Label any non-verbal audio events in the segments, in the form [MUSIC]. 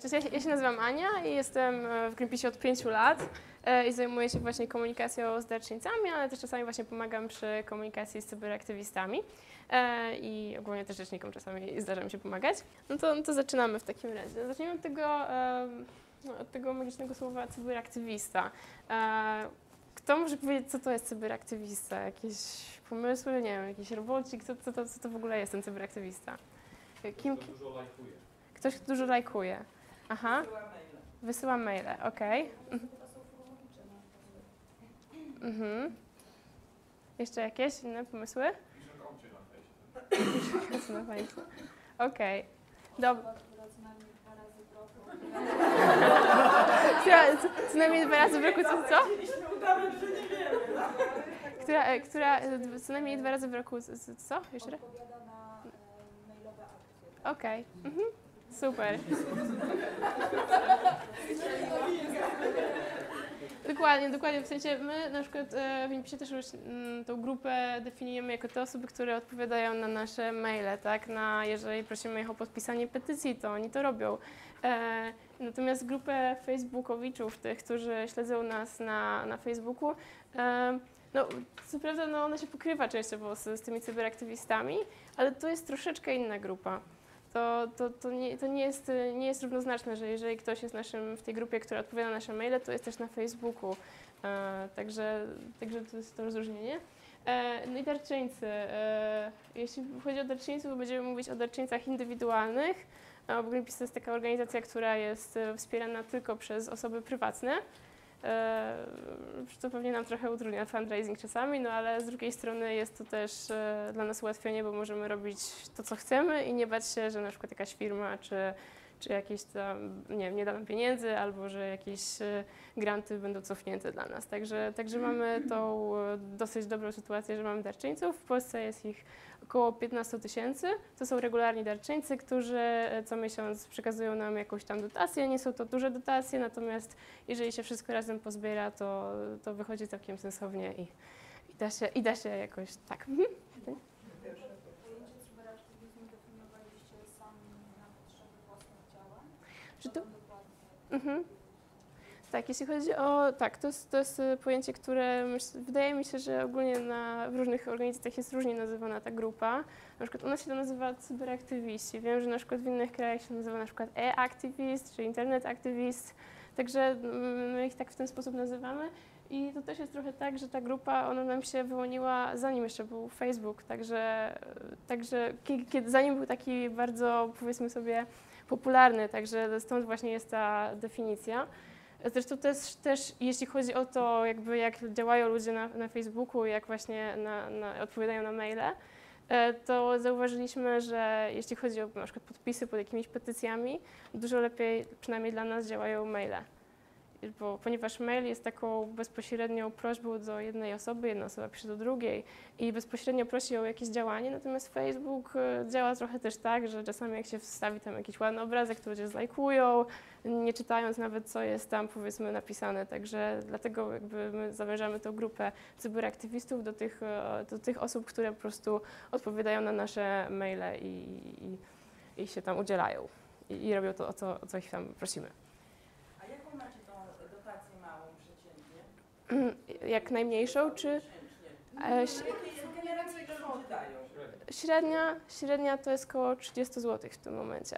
Cześć, ja, się- nazywam Ania i jestem e, w Greenpeace od 5 lat e, i zajmuję się właśnie komunikacją z darczyńcami, ale też czasami właśnie pomagam przy komunikacji z cyberaktywistami e, i ogólnie też rzecznikom czasami zdarza mi się pomagać. No to, no to zaczynamy w takim razie. Zacznijmy od tego, no, od tego magicznego słowa cyberaktywista. Kto może powiedzieć, co to jest cyberaktywista? Jakieś pomysły? Nie wiem, jakiś robocik? Co, co, to, co to w ogóle jest ten cyberaktywista? Kim, To dużo lajkuje. Ktoś, kto dużo lajkuje. Aha. Wysyłam maile, okej. Mhm. Mhm. Jeszcze jakieś inne pomysły? Koncie na Państwa? Okej. Dobra. Która, co, najmniej dwa razy w roku, co? co? Która, która co najmniej dwa razy w roku, co? Jeszcze raz? odpowiada na e, mailowe akcje. Okej. Mhm. Super. Dokładnie, dokładnie. W sensie my na przykład e, w Impisie też już mm, tą grupę definiujemy jako te osoby, które odpowiadają na nasze maile, tak? Na, jeżeli prosimy ich o podpisanie petycji, to oni to robią. E, natomiast grupę facebookowiczów, tych, którzy śledzą nas na, na Facebooku, e, no, co prawda no, ona się pokrywa częściowo z, z tymi cyberaktywistami, ale to jest troszeczkę inna grupa to, to, to, nie, to nie, jest, nie jest równoznaczne, że jeżeli ktoś jest naszym, w tej grupie, która odpowiada na nasze maile, to jest też na Facebooku. E, także, także to jest to rozróżnienie. E, no i darczyńcy. E, jeśli chodzi o darczyńców, będziemy mówić o darczyńcach indywidualnych. Bo Greenpeace to jest taka organizacja, która jest e, wspierana tylko przez osoby prywatne. E, co pewnie nam trochę utrudnia fundraising czasami, no ale z drugiej strony jest to też e, dla nas ułatwienie, bo możemy robić to, co chcemy i nie bać się, że na przykład jakaś firma czy, czy jakieś tam, nie wiem, nie da nam pieniędzy albo że jakieś e, granty będą cofnięte dla nas. Także, także mamy tą e, dosyć dobrą sytuację, że mamy darczyńców. W Polsce jest ich około 15 tysięcy. To są regularni darczyńcy, którzy e, co miesiąc przekazują nam jakąś tam dotację. Nie są to duże dotacje, natomiast jeżeli się wszystko razem pozbiera, to, to wychodzi całkiem sensownie i, i, da się, i da się jakoś tak. Mhm. Pojęcie cyberaktywizmu definiowaliście sami na potrzeby własnych działań? Czy to? Mhm. Tak, jeśli chodzi o. Tak, to jest, to jest e, pojęcie, które myśl, wydaje mi się, że ogólnie na, w różnych organizacjach jest różnie nazywana ta grupa. Na przykład u nas się to nazywa cyberaktywiści. Wiem, że na przykład w innych krajach się nazywa na przykład e-aktywist czy internet aktywist. Także mm, my ich tak w ten sposób nazywamy. I to też jest trochę tak, że ta grupa, ona nam się wyłoniła zanim jeszcze był Facebook, także, także kie- kiedy, zanim był taki bardzo, powiedzmy sobie, popularny, także stąd właśnie jest ta definicja. Zresztą też, też jeśli chodzi o to, jakby jak działają ludzie na, na Facebooku, jak właśnie na, na, odpowiadają na maile, e, to zauważyliśmy, że jeśli chodzi o na przykład podpisy pod jakimiś petycjami, dużo lepiej, przynajmniej dla nas, działają maile. Bo, ponieważ mail jest taką bezpośrednią prośbą do jednej osoby, jedna osoba pisze do drugiej i bezpośrednio prosi o jakieś działanie, natomiast Facebook e, działa trochę też tak, że czasami jak się wstawi tam jakiś ładny obrazek, to ludzie zlajkują, nie czytając nawet, co jest tam powiedzmy napisane. Także dlatego jakby my zawężamy tą grupę cyberaktywistów do tych, e, do tych osób, które po prostu odpowiadają na nasze maile i, i, i się tam udzielają i, i robią to, o co, o co ich tam prosimy. A jaką macie tą dotację małą przeciętnie? [CLEARS THROAT] Jak najmniejszą, czy e? Średnio. średnia, średnia to jest około 30 zł w tym momencie.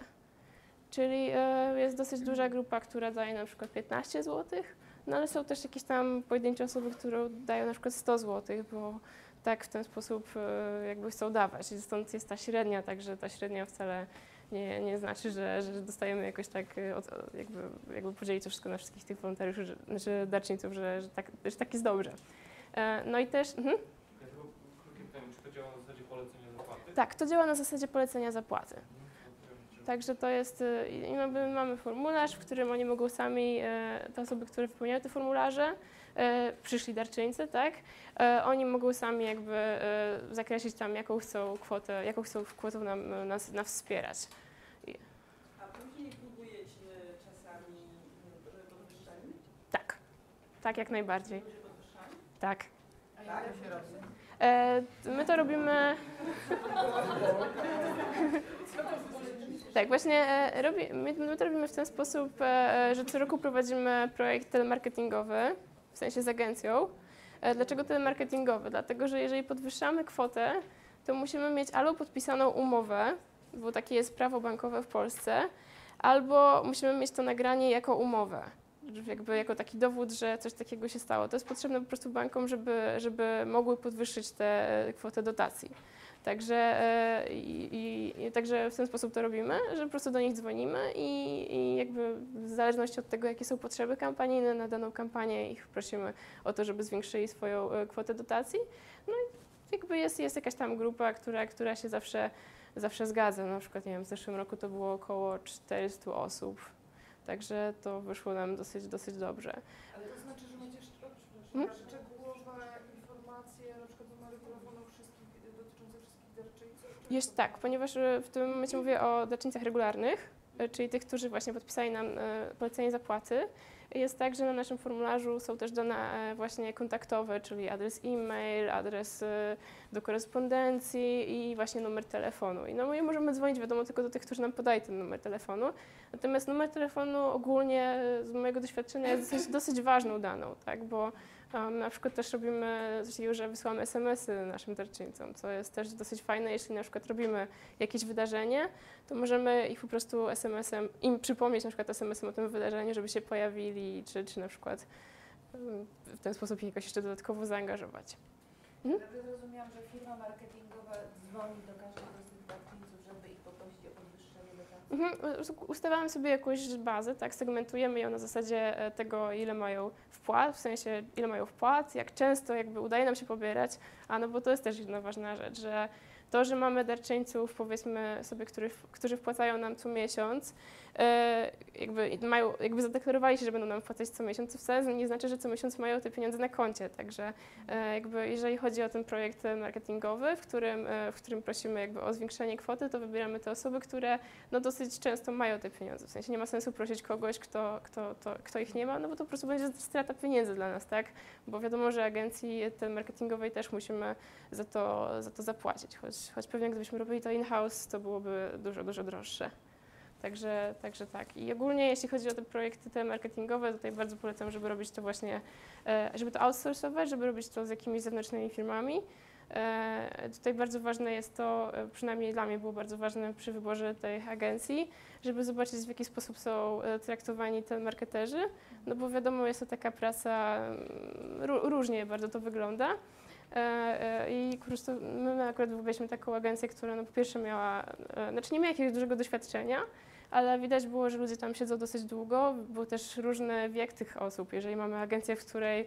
Czyli e, jest dosyć duża grupa, która daje na przykład 15 zł, no ale są też jakieś tam pojedyncze osoby, które dają na przykład 100 zł, bo tak w ten sposób e, jakby chcą dawać. I stąd jest ta średnia, także ta średnia wcale nie, nie znaczy, że, że dostajemy jakoś tak, e, od, jakby, jakby podzielić to wszystko na wszystkich tych wolontariuszy, że, znaczy darczyńców, że, że, tak, że tak jest dobrze. E, no i też, mhm, Ja tylko krótkie pytanie, czy to działa na zasadzie polecenia zapłaty? tak, to działa na zasadzie polecenia zapłaty. Także to jest, y, i mamy, formularz, w którym oni mogą sami, e, te osoby, które wypełniają te formularze, e, przyszli darczyńcy, tak, oni mogą sami jakby zakreślić tam, jaką chcą kwotę, jaką chcą kwotą nam, nas, nas wspierać. A później próbujecie czasami mm, podwyższać? Tak, tak jak najbardziej, tak. To się robi? E, My to robimy, Tak, właśnie e, robi, my, to robimy w ten sposób, e, że co roku prowadzimy projekt telemarketingowy, w sensie z agencją. Dlaczego telemarketingowy? Dlatego, że jeżeli podwyższamy kwotę, to musimy mieć albo podpisaną umowę, bo takie jest prawo bankowe w Polsce, albo musimy mieć to nagranie jako umowę, jakby jako taki dowód, że coś takiego się stało. To jest potrzebne po prostu bankom, żeby, żeby mogły podwyższyć tę kwotę dotacji. Także, e, i, i, także w ten sposób to robimy, że po prostu do nich dzwonimy i, i jakby w zależności od tego, jakie są potrzeby kampanijne na daną kampanię, ich prosimy o to, żeby zwiększyli swoją e, kwotę dotacji. No i jakby jest, jest jakaś tam grupa, która, która się zawsze, zawsze zgadza. Na przykład, nie wiem, w zeszłym roku to było około 400 osób. Także to wyszło nam dosyć, dosyć dobrze. Ale to znaczy, że macie szcz- Hmm? szczegółowe informacje, na przykład numery telefonów wszystkich dotyczące wszystkich darczyńców? czy- Jest tak, ponieważ e, w tym momencie mówię o darczyńcach regularnych, e, czyli tych, którzy właśnie podpisali nam polecenie zapłaty. Jest tak, że na naszym formularzu są też dane e, właśnie kontaktowe, czyli adres e-mail, adres e, do korespondencji i właśnie numer telefonu. I no my możemy dzwonić wiadomo tylko do tych, którzy nam podają ten numer telefonu. Natomiast numer telefonu ogólnie e, z mojego doświadczenia jest dosyć, dosyć ważną daną, tak, bo Na przykład też robimy że wysyłamy SMS-y naszym darczyńcom, co jest też dosyć fajne. Jeśli na przykład robimy jakieś wydarzenie, to możemy ich po prostu SMS-em, im przypomnieć na przykład SMS-em o tym wydarzeniu, żeby się pojawili, czy, czy na przykład w ten sposób ich jakoś jeszcze dodatkowo zaangażować. Dobrze zrozumiałam, że firma marketingowa dzwoni do każdego z tych darczyńców, żeby ich poprosić o Mhm. us- Ustawiamy sobie jakąś bazę, tak, segmentujemy ją na zasadzie e, tego, ile mają wpłat, w sensie ile mają wpłat, jak często jakby udaje nam się pobierać, a no bo to jest też jedna ważna rzecz, że to, że mamy darczyńców, powiedzmy sobie, których, którzy wpłacają nam co miesiąc, jakby mają, jakby zadeklarowali się, że będą nam wpłacać co miesiąc, to wcale nie znaczy, że co miesiąc mają te pieniądze na koncie, także e, jakby jeżeli chodzi o ten projekt e, marketingowy, w którym, e, w którym prosimy jakby o zwiększenie kwoty, to wybieramy te osoby, które no dosyć często mają te pieniądze. W sensie nie ma sensu prosić kogoś, kto, kto, to, kto ich nie ma, no bo to po prostu będzie strata pieniędzy dla nas, tak? Bo wiadomo, że agencji tej marketingowej też musimy za to, za to zapłacić. Choć, choć pewnie gdybyśmy robili to in-house, to byłoby dużo, dużo droższe. Także, także tak. I ogólnie jeśli chodzi o te projekty te marketingowe, tutaj bardzo polecam, żeby robić to właśnie, e, żeby to outsourcować, żeby robić to z jakimiś zewnętrznymi firmami. E, Tutaj bardzo ważne jest to, e, przynajmniej dla mnie było bardzo ważne przy wyborze tej agencji, żeby zobaczyć w jaki sposób są traktowani te marketerzy, no bo wiadomo jest to taka praca, mm, ró- różnie bardzo to wygląda. I my akurat wybraliśmy taką agencję, która no po pierwsze miała, znaczy nie miała jakiegoś dużego doświadczenia, ale widać było, że ludzie tam siedzą dosyć długo. Był też różny wiek tych osób. Jeżeli mamy agencję, w której,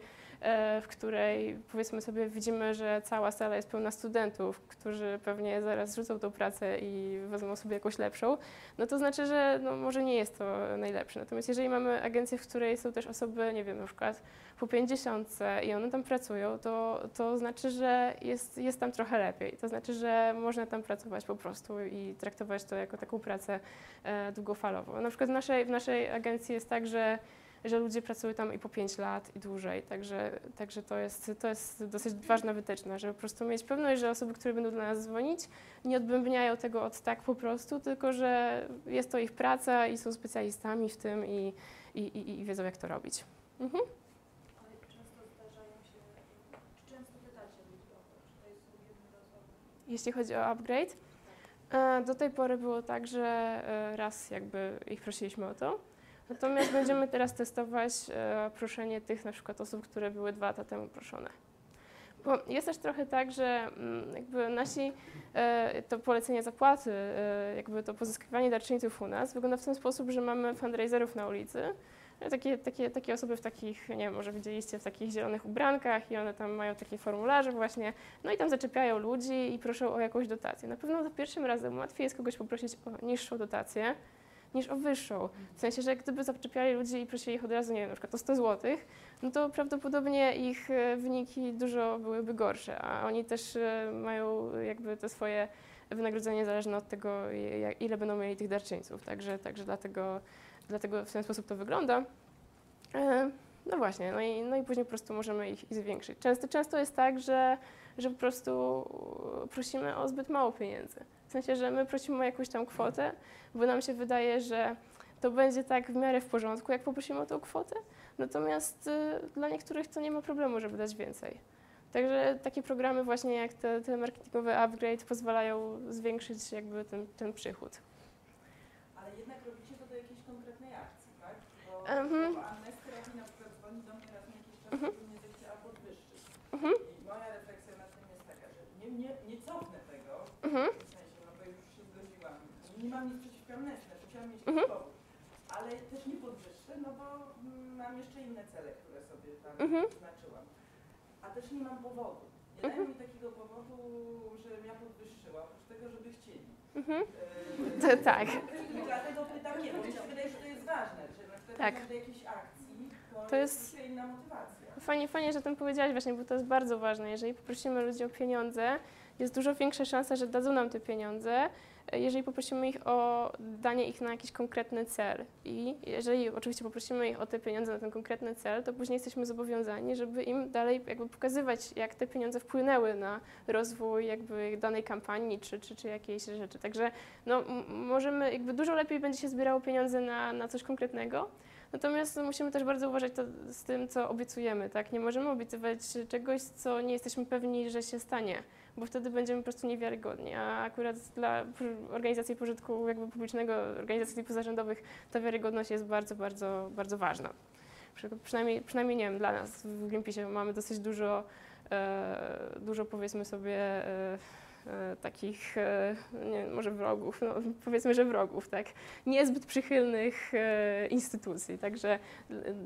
w której powiedzmy sobie widzimy, że cała sala jest pełna studentów, którzy pewnie zaraz rzucą tą pracę i wezmą sobie jakąś lepszą, no to znaczy, że no, może nie jest to najlepsze. Natomiast jeżeli mamy agencję, w której są też osoby, nie wiem, na przykład po 50 i one tam pracują, to, to znaczy, że jest, jest tam trochę lepiej. To znaczy, że można tam pracować po prostu i traktować to jako taką pracę e, długofalową. Na przykład w naszej, w naszej agencji jest tak, że, że ludzie pracują tam i po 5 lat i dłużej, także, także to, jest, to jest dosyć ważna wytyczna, żeby po prostu mieć pewność, że osoby, które będą do nas dzwonić, nie odbębniają tego od tak po prostu, tylko że jest to ich praca i są specjalistami w tym i, i, i, i wiedzą, jak to robić. Mhm. Jeśli chodzi o upgrade, e, do tej pory było tak, że e, raz jakby ich prosiliśmy o to. Natomiast będziemy teraz testować e, proszenie tych na przykład osób, które były dwa lata temu proszone. Bo jest też trochę tak, że mm, jakby nasi, e, to polecenie zapłaty, e, jakby to pozyskiwanie darczyńców u nas wygląda w ten sposób, że mamy fundraiserów na ulicy, takie, takie, takie osoby w takich, nie wiem, może widzieliście, w takich zielonych ubrankach i one tam mają takie formularze właśnie, no i tam zaczepiają ludzi i proszą o jakąś dotację. Na pewno za pierwszym razem łatwiej jest kogoś poprosić o niższą dotację niż o wyższą. W sensie, że gdyby zaczepiali ludzi i prosili ich od razu, nie wiem, na przykład o 100 zł, no to prawdopodobnie ich e, wyniki dużo byłyby gorsze, a oni też e, mają jakby te swoje wynagrodzenie zależne od tego, ile będą mieli tych darczyńców. Także, także dlatego, dlatego w ten sposób to wygląda. E, no właśnie, no i, no i później po prostu możemy ich, ich zwiększyć. Często, często jest tak, że, że po prostu prosimy o zbyt mało pieniędzy. W sensie, że my prosimy o jakąś tam kwotę, bo nam się wydaje, że to będzie tak w miarę w porządku, jak poprosimy o tą kwotę. Natomiast y, dla niektórych to nie ma problemu, żeby dać więcej. Także takie programy właśnie jak te, te marketingowe upgrade pozwalają zwiększyć jakby ten, ten przychód. Ale jednak robicie to do jakiejś konkretnej akcji, tak? Bo, Mhm. bo Amnesty robi na przykład dzwoni do mnie raz na jakiś czas, Mhm. żeby mnie zechciała podwyższyć. Mhm. I moja refleksja nad tym jest taka, że nie, nie, nie cofnę tego, sensie, no bo już się zgodziłam. Nie mam nic przeciwko Amnesty, znaczy chciałam mieć Mhm. powód. Ale też nie podwyższę, no bo mm, mam jeszcze inne cele, które sobie tam Mhm. wyznaczyłam. A też nie mam powodu. Nie Mhm. dają mi takiego powodu, żebym ja podwyższyła, oprócz tego, żeby chcieli. Mhm. Yy, To tak. I dlatego pytam, nie, bo mi się wydaje, że to jest ważne, że na przykład Tak. do jakiejś akcji to, To jest inna motywacja. Fajnie, fajnie, że o tym powiedziałaś właśnie, bo to jest bardzo ważne. Jeżeli poprosimy ludzi o pieniądze, jest dużo większa szansa, że dadzą nam te pieniądze, e, jeżeli poprosimy ich o danie ich na jakiś konkretny cel. I jeżeli oczywiście poprosimy ich o te pieniądze na ten konkretny cel, to później jesteśmy zobowiązani, żeby im dalej jakby pokazywać, jak te pieniądze wpłynęły na rozwój jakby danej kampanii czy, czy, czy jakiejś rzeczy. Także no, możemy, jakby dużo lepiej będzie się zbierało pieniądze na, na coś konkretnego. Natomiast musimy też bardzo uważać to z tym, co obiecujemy, tak? Nie możemy obiecywać czegoś, co nie jesteśmy pewni, że się stanie, bo wtedy będziemy po prostu niewiarygodni. A akurat dla organizacji pożytku jakby publicznego, organizacji pozarządowych ta wiarygodność jest bardzo, bardzo, bardzo ważna. Przy, przynajmniej, przynajmniej, nie wiem, dla nas w Greenpeace mamy dosyć dużo, e, dużo powiedzmy sobie e, takich, e, nie, może wrogów, no, powiedzmy, że wrogów, tak? niezbyt przychylnych e, instytucji. Także,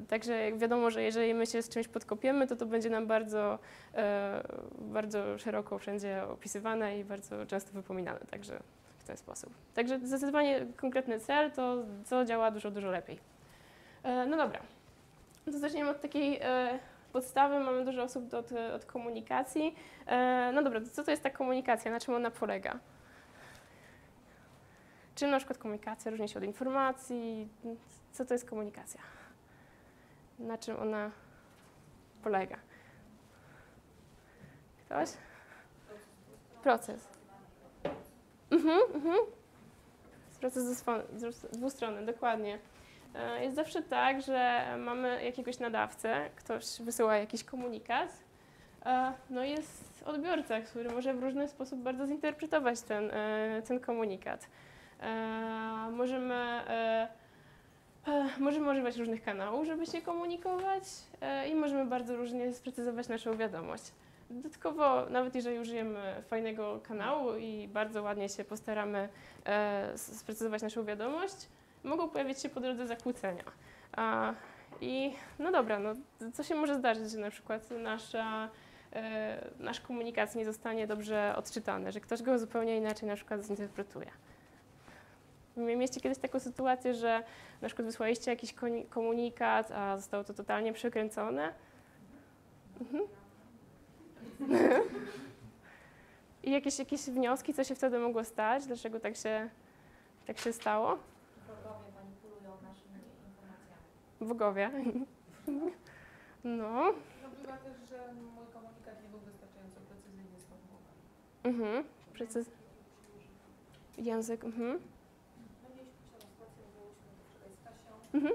także wiadomo, że jeżeli my się z czymś podkopiemy, to to będzie nam bardzo, e, bardzo szeroko wszędzie opisywane i bardzo często wypominane. Także w ten sposób. Także zdecydowanie konkretny cel to co działa dużo, dużo lepiej. E, no dobra, to zaczniemy od takiej e, podstawy. Mamy dużo osób od, od komunikacji. E, no dobra, to co to jest ta komunikacja? Na czym ona polega? Czym na przykład komunikacja różni się od informacji? Co to jest komunikacja? Na czym ona polega? Ktoś? Proces. Mhm, mhm. Proces dwustron- dwustronny, dokładnie. E, Jest zawsze tak, że mamy jakiegoś nadawcę, ktoś wysyła jakiś komunikat, e, no jest odbiorca, który może w różny sposób bardzo zinterpretować ten, e, ten komunikat. Możemy, możemy używać różnych kanałów, żeby się komunikować i możemy bardzo różnie sprecyzować naszą wiadomość. Dodatkowo, nawet jeżeli użyjemy fajnego kanału i bardzo ładnie się postaramy sprecyzować naszą wiadomość, mogą pojawić się po drodze zakłócenia. I no dobra, no, co się może zdarzyć, że na przykład nasza, e, nasz komunikat nie zostanie dobrze odczytany, że ktoś go zupełnie inaczej na przykład zinterpretuje. Mieliście kiedyś taką sytuację, że na przykład wysłaliście jakiś komunikat, a zostało to totalnie przekręcone? Mhm. [LAUGHS] I jakieś, jakieś wnioski, co się wtedy mogło stać? Dlaczego tak się, tak się stało? Bogowie. No. No bywa też, że mój komunikat nie był wystarczająco precyzyjnie sformułowany. Mhm. Precyz... Język. Mhm. No mieliśmy sytuację, byliśmy wczoraj z Kasią. Mhm.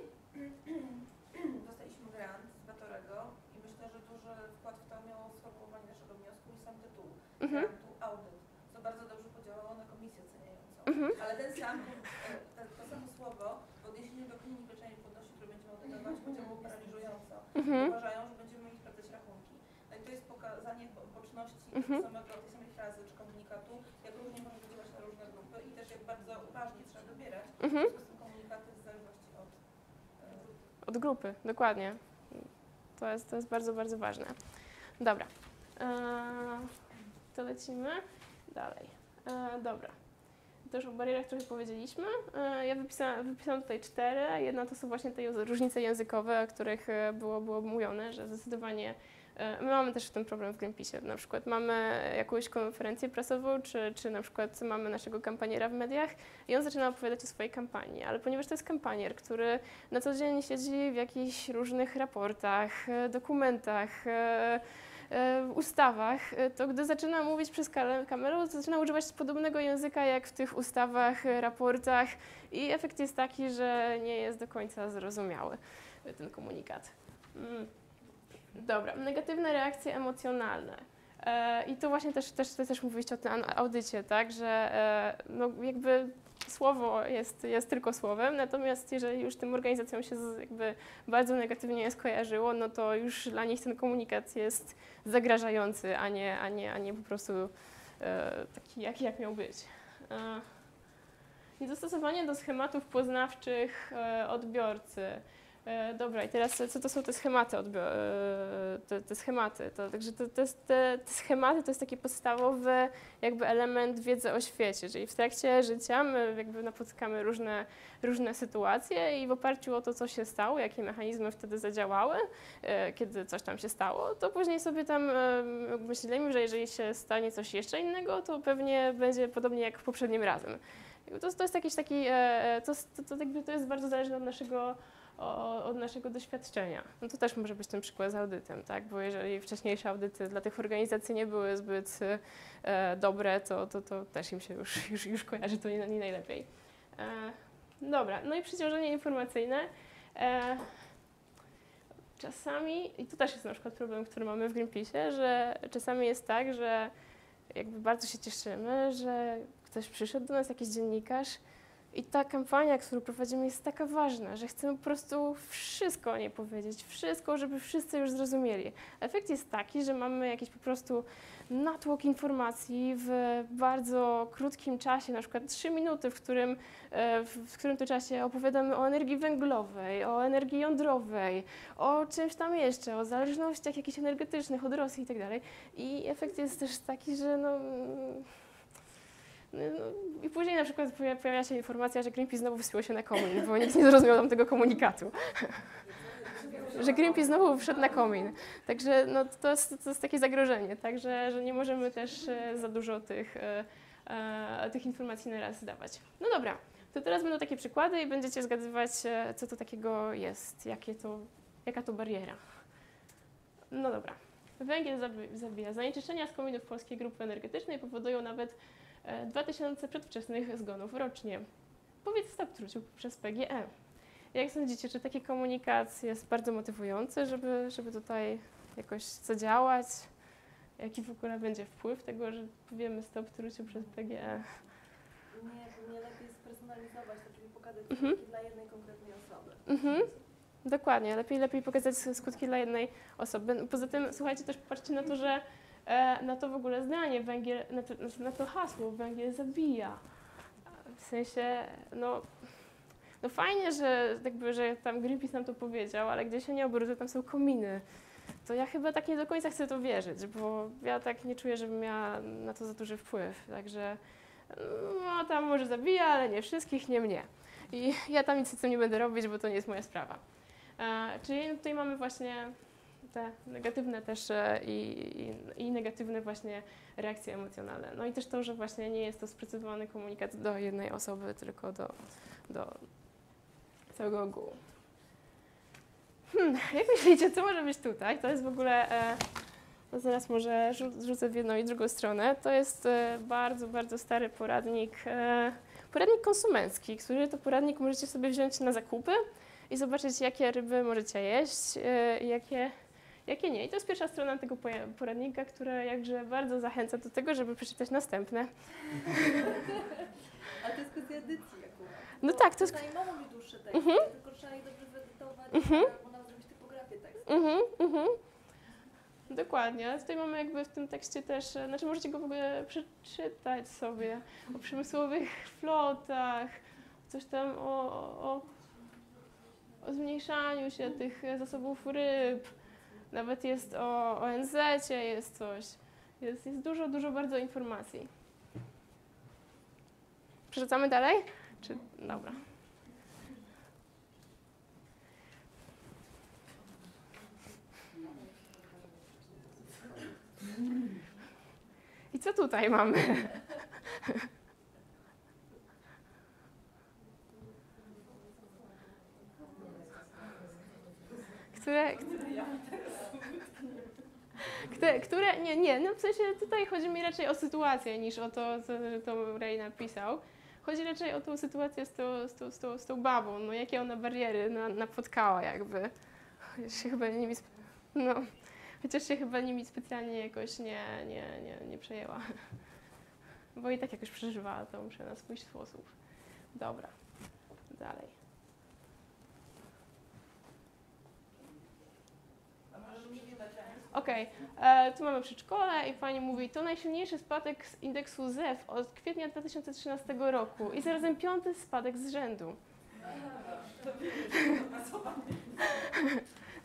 [CLEARS THROAT] Dostaliśmy grant z Batorego i myślę, że duży wkład w to miało sformułowanie naszego wniosku i sam tytuł Mhm. grantu audyt, co bardzo dobrze podziałało na komisję oceniającą. Mhm. Ale ten sam, e, te, to samo słowo w odniesieniu do kliniki leczenia płodności, które będziemy audytować, podziałało paraliżująco. Mhm. Uważają, że będziemy mieli sprawdzać rachunki. No i to jest pokazanie bo- boczności Mhm. tego samego, tej samej frazy czy komunikatu, jak różnie może podziałać na różne grupy i też jak bardzo uważnie trzeba dobierać. Mhm. komunikaty w zależności od e, Od grupy, dokładnie. To jest, to jest bardzo, bardzo ważne. Dobra. Eee, to lecimy dalej. Eee, dobra. Już o barierach trochę powiedzieliśmy. Eee, ja wypisałam, wypisałam tutaj cztery. Jedna to są właśnie te różnice językowe, o których e, było, było mówione, że zdecydowanie E, My mamy też ten problem w Greenpeace. Na przykład mamy jakąś konferencję prasową, czy, czy na przykład mamy naszego kampaniera w mediach i on zaczyna opowiadać o swojej kampanii, ale ponieważ to jest kampanier, który na co dzień siedzi w jakichś różnych raportach, e, dokumentach, e, e, ustawach, e, to gdy zaczyna mówić przez kamerę, to zaczyna używać podobnego języka jak w tych ustawach, e, raportach i efekt jest taki, że nie jest do końca zrozumiały ten komunikat. Mm. Dobra, negatywne reakcje emocjonalne. I tu właśnie też, też, też, mówiliście o tym audycie, tak, że no jakby słowo jest, jest tylko słowem, natomiast jeżeli już tym organizacjom się jakby bardzo negatywnie skojarzyło, no to już dla nich ten komunikat jest zagrażający, a nie, a nie, a nie po prostu e, taki, jaki jak miał być. E, do schematów poznawczych e, odbiorcy. E, dobra, i teraz co to są te schematy? E, te, te schematy. To, także to, to jest, te, te schematy to jest taki podstawowy jakby element wiedzy o świecie, czyli w trakcie życia my jakby napotykamy różne, różne sytuacje i w oparciu o to, co się stało, jakie mechanizmy wtedy zadziałały, e, kiedy coś tam się stało, to później sobie tam e, myślimy, że jeżeli się stanie coś jeszcze innego, to pewnie będzie podobnie jak poprzednim razem. To, to jest jakiś taki, e, to, to, to, to jest bardzo zależne od naszego o, od naszego doświadczenia. No to też może być ten przykład z audytem, tak? Bo jeżeli wcześniejsze audyty dla tych organizacji nie były zbyt e, dobre, to, to, to też im się już, [LAUGHS] już, już kojarzy to nie, nie najlepiej. E, dobra, no i przeciążenie informacyjne. E, czasami, i to też jest na przykład problem, który mamy w Greenpeace, że czasami jest tak, że jakby bardzo się cieszymy, że ktoś przyszedł do nas, jakiś dziennikarz, i ta kampania, którą prowadzimy, jest taka ważna, że chcemy po prostu wszystko o niej powiedzieć, wszystko, żeby wszyscy już zrozumieli. Efekt jest taki, że mamy jakiś po prostu natłok informacji w bardzo krótkim czasie, na przykład 3 minuty, w którym, e, w, którym to czasie opowiadamy o energii węglowej, o energii jądrowej, o czymś tam jeszcze, o zależnościach jakichś energetycznych od Rosji i tak. I efekt jest też taki, że no, I później na przykład poja- pojawia się informacja, że Greenpeace znowu wspiął się na komin, bo nikt nie zrozumiał tam tego komunikatu. [LAUGHS] że Greenpeace znowu wszedł na komin. Także no, to, jest, to jest takie zagrożenie, także że nie możemy też e, za dużo tych, e, e, tych informacji na raz dawać. No dobra, to teraz będą takie przykłady i będziecie zgadywać, co to takiego jest, jakie to, jaka to bariera. No dobra. Węgiel zabi- zabija. Zanieczyszczenia z kominów Polskiej Grupy Energetycznej powodują nawet 2000 przedwczesnych zgonów rocznie. Powiedz stop truciu przez PGE. Jak sądzicie, czy taki komunikat jest bardzo motywujący, żeby, żeby tutaj jakoś zadziałać? Jaki w ogóle będzie wpływ tego, że powiemy stop truciu przez PGE? Nie, nie lepiej spersonalizować, to czyli pokazać Mhm. skutki dla jednej konkretnej osoby. Mhm. Dokładnie, lepiej, lepiej pokazać skutki dla jednej osoby. Poza tym, słuchajcie, też patrzcie na to, że e, na to w ogóle zdanie, węgiel, na to, na to hasło, węgiel zabija. W sensie, no, no fajnie, że, jakby, że tam Greenpeace nam to powiedział, ale gdzie się nie obrócę, tam są kominy. To ja chyba tak nie do końca chcę to wierzyć, bo ja tak nie czuję, żebym miała na to za duży wpływ. Także, no tam może zabija, ale nie wszystkich, nie mnie. I ja tam nic z tym nie będę robić, bo to nie jest moja sprawa. E, czyli tutaj mamy właśnie te negatywne też e, i, i, i negatywne właśnie reakcje emocjonalne. No i też to, że właśnie nie jest to sprecyzowany komunikat do jednej osoby, tylko do, do całego ogółu. Hmm, jak myślicie, co może być tutaj? To jest w ogóle, e, no zaraz może rzu- rzucę w jedną i drugą stronę. To jest e, bardzo, bardzo stary poradnik, e, poradnik konsumencki, który to poradnik możecie sobie wziąć na zakupy i zobaczyć, jakie ryby możecie jeść e, jakie, jakie nie. I to jest pierwsza strona tego poradnika, która jakże bardzo zachęca do tego, żeby przeczytać następne. Ale to jest kwestia edycji akurat. No Bo tak, to jest- Tutaj mogą być dłuższe teksty, Mhm. tylko trzeba je dobrze wyedytować, Mhm. bo nawet zrobić typografię tekstu. Mhm, mhm. Dokładnie, ale tutaj mamy jakby w tym tekście też, e, znaczy możecie go w ogóle przeczytać sobie o przemysłowych flotach, coś tam o, o, o zmniejszaniu się tych zasobów ryb, nawet jest o ONZ, jest coś. Jest, jest dużo, dużo bardzo informacji. Przerzucamy dalej? Czy, dobra. I co tutaj mamy? [LAUGHS] Które, które, które, nie, nie, no w sensie tutaj chodzi mi raczej o sytuację niż o to, co to Ray napisał. Chodzi raczej o tą sytuację z tą, z tą, z tą, z tą babą, no jakie ona bariery na, napotkała jakby. Chociaż się chyba nimi, no, chociaż się chyba nimi specjalnie jakoś nie, nie, nie, nie przejęła. Bo i tak jakoś przeżywała to muszę na swój sposób. Dobra, dalej. A możesz mi nie dać Aniu? Okej, e, tu mamy przedszkole i pani mówi, to najsilniejszy spadek z indeksu ZEW od kwietnia 2013 roku i zarazem piąty spadek z rzędu.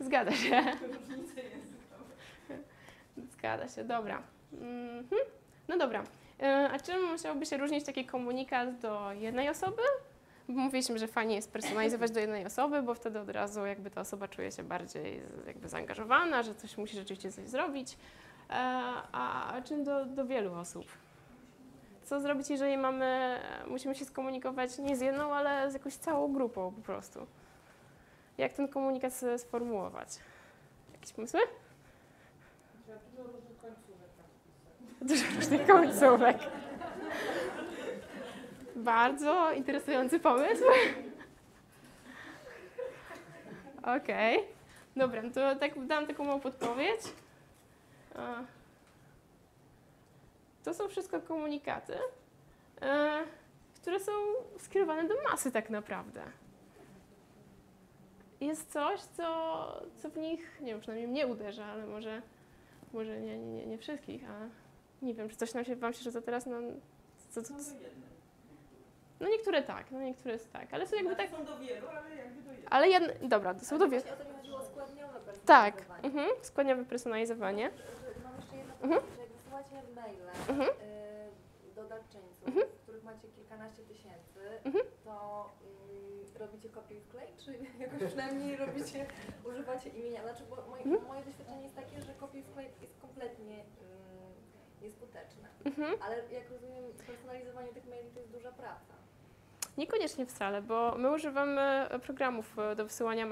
[LAUGHS] Zgadza się. Zgadza się, dobra. Mhm. No dobra. E, A czym musiałby się różnić taki komunikat do jednej osoby? Mówiliśmy, że fajnie jest personalizować do jednej osoby, bo wtedy od razu jakby ta osoba czuje się bardziej jakby zaangażowana, że coś musi rzeczywiście coś zrobić. E, A, a czym do, do wielu osób? Co zrobić, jeżeli mamy, musimy się skomunikować nie z jedną, ale z jakąś całą grupą po prostu? Jak ten komunikat sformułować? Jakieś pomysły? Dużo różnych końcówek. Dużo różnych końcówek. Bardzo interesujący pomysł. Okej. Dobra, no to tak dam taką małą podpowiedź. To są wszystko komunikaty, e, które są skierowane do masy tak naprawdę. Jest coś, co, co w nich, nie wiem, przynajmniej mnie uderza, ale może, może nie, nie, nie, wszystkich, a nie wiem, czy coś nam się, wam się rzuca teraz, no, co, co, co. no niektóre tak, no niektóre jest tak, ale są jakby tak, Są do wielu, ale jakby do ale jedne, dobra, to są do wie... Właśnie o to mi chodziło, składniowe Tak, mhm, składniowe personalizowanie. Mam jeszcze jedno Mhm. pytanie, że jak wysyłacie maile Mhm. y, do darczyńców, Mhm. których macie kilkanaście tysięcy, Mhm. to y, robicie kopiuj wklej, czy [LAUGHS] jakoś przynajmniej robicie, używacie imienia? Znaczy, bo moje, Mhm. moje doświadczenie jest takie, że kopiuj wklej jest kompletnie mm, nieskuteczne. Mhm. Ale jak rozumiem, personalizowanie tych maili to jest duża praca. Niekoniecznie wcale, bo my używamy programów e, do wysyłania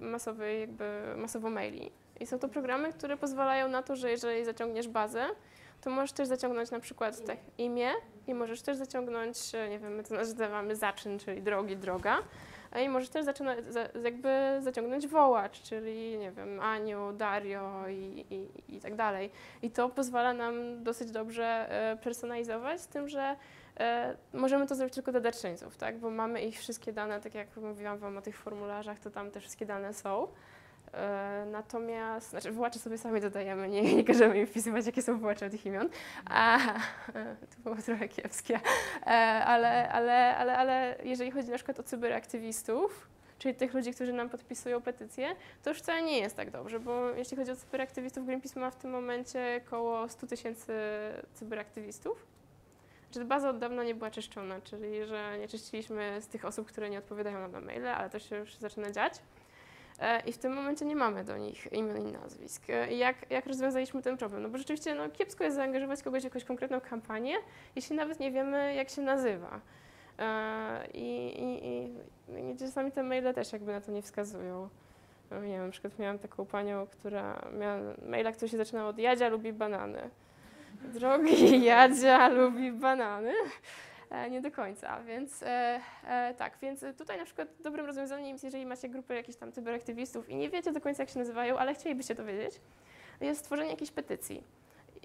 masowej, jakby masowo maili. I są to programy, które pozwalają na to, że jeżeli zaciągniesz bazę, to możesz też zaciągnąć na przykład tak, imię i możesz też zaciągnąć, e, nie wiem, my to nazywamy zaczyn, czyli drogi, droga. E, I możesz też zaczynać, za, jakby zaciągnąć wołacz, czyli nie wiem, Aniu, Dario i, i, i tak dalej. I to pozwala nam dosyć dobrze e, personalizować, z tym, że E, możemy to zrobić tylko dla darczyńców, tak? Bo mamy ich wszystkie dane, tak jak mówiłam Wam o tych formularzach, to tam te wszystkie dane są. E, natomiast, znaczy wołacze sobie sami dodajemy, nie, nie każemy im wpisywać, jakie są wołacze tych imion. A, to było trochę kiepskie. E, ale, ale, ale, ale jeżeli chodzi na przykład o cyberaktywistów, czyli tych ludzi, którzy nam podpisują petycje, to już wcale nie jest tak dobrze, bo jeśli chodzi o cyberaktywistów, Greenpeace ma w tym momencie około 100 tysięcy cyberaktywistów. Czy baza od dawna nie była czyszczona, czyli że nie czyściliśmy z tych osób, które nie odpowiadają nam na maile, ale to się już zaczyna dziać. E, I w tym momencie nie mamy do nich imion i nazwisk. E, jak, jak rozwiązaliśmy ten problem? No bo rzeczywiście no, kiepsko jest zaangażować kogoś w jakąś konkretną kampanię, jeśli nawet nie wiemy, jak się nazywa. E, I, i, i, i czasami te maile też jakby na to nie wskazują. No, nie wiem, na przykład miałam taką panią, która miała maila, który się zaczynał od Jadzia lubi banany. Drogi Jadzia lubi banany. E, nie do końca, więc e, e, tak, więc tutaj na przykład dobrym rozwiązaniem jest, jeżeli macie grupę jakichś tam cyberaktywistów i nie wiecie do końca jak się nazywają, ale chcielibyście to wiedzieć, jest stworzenie jakiejś petycji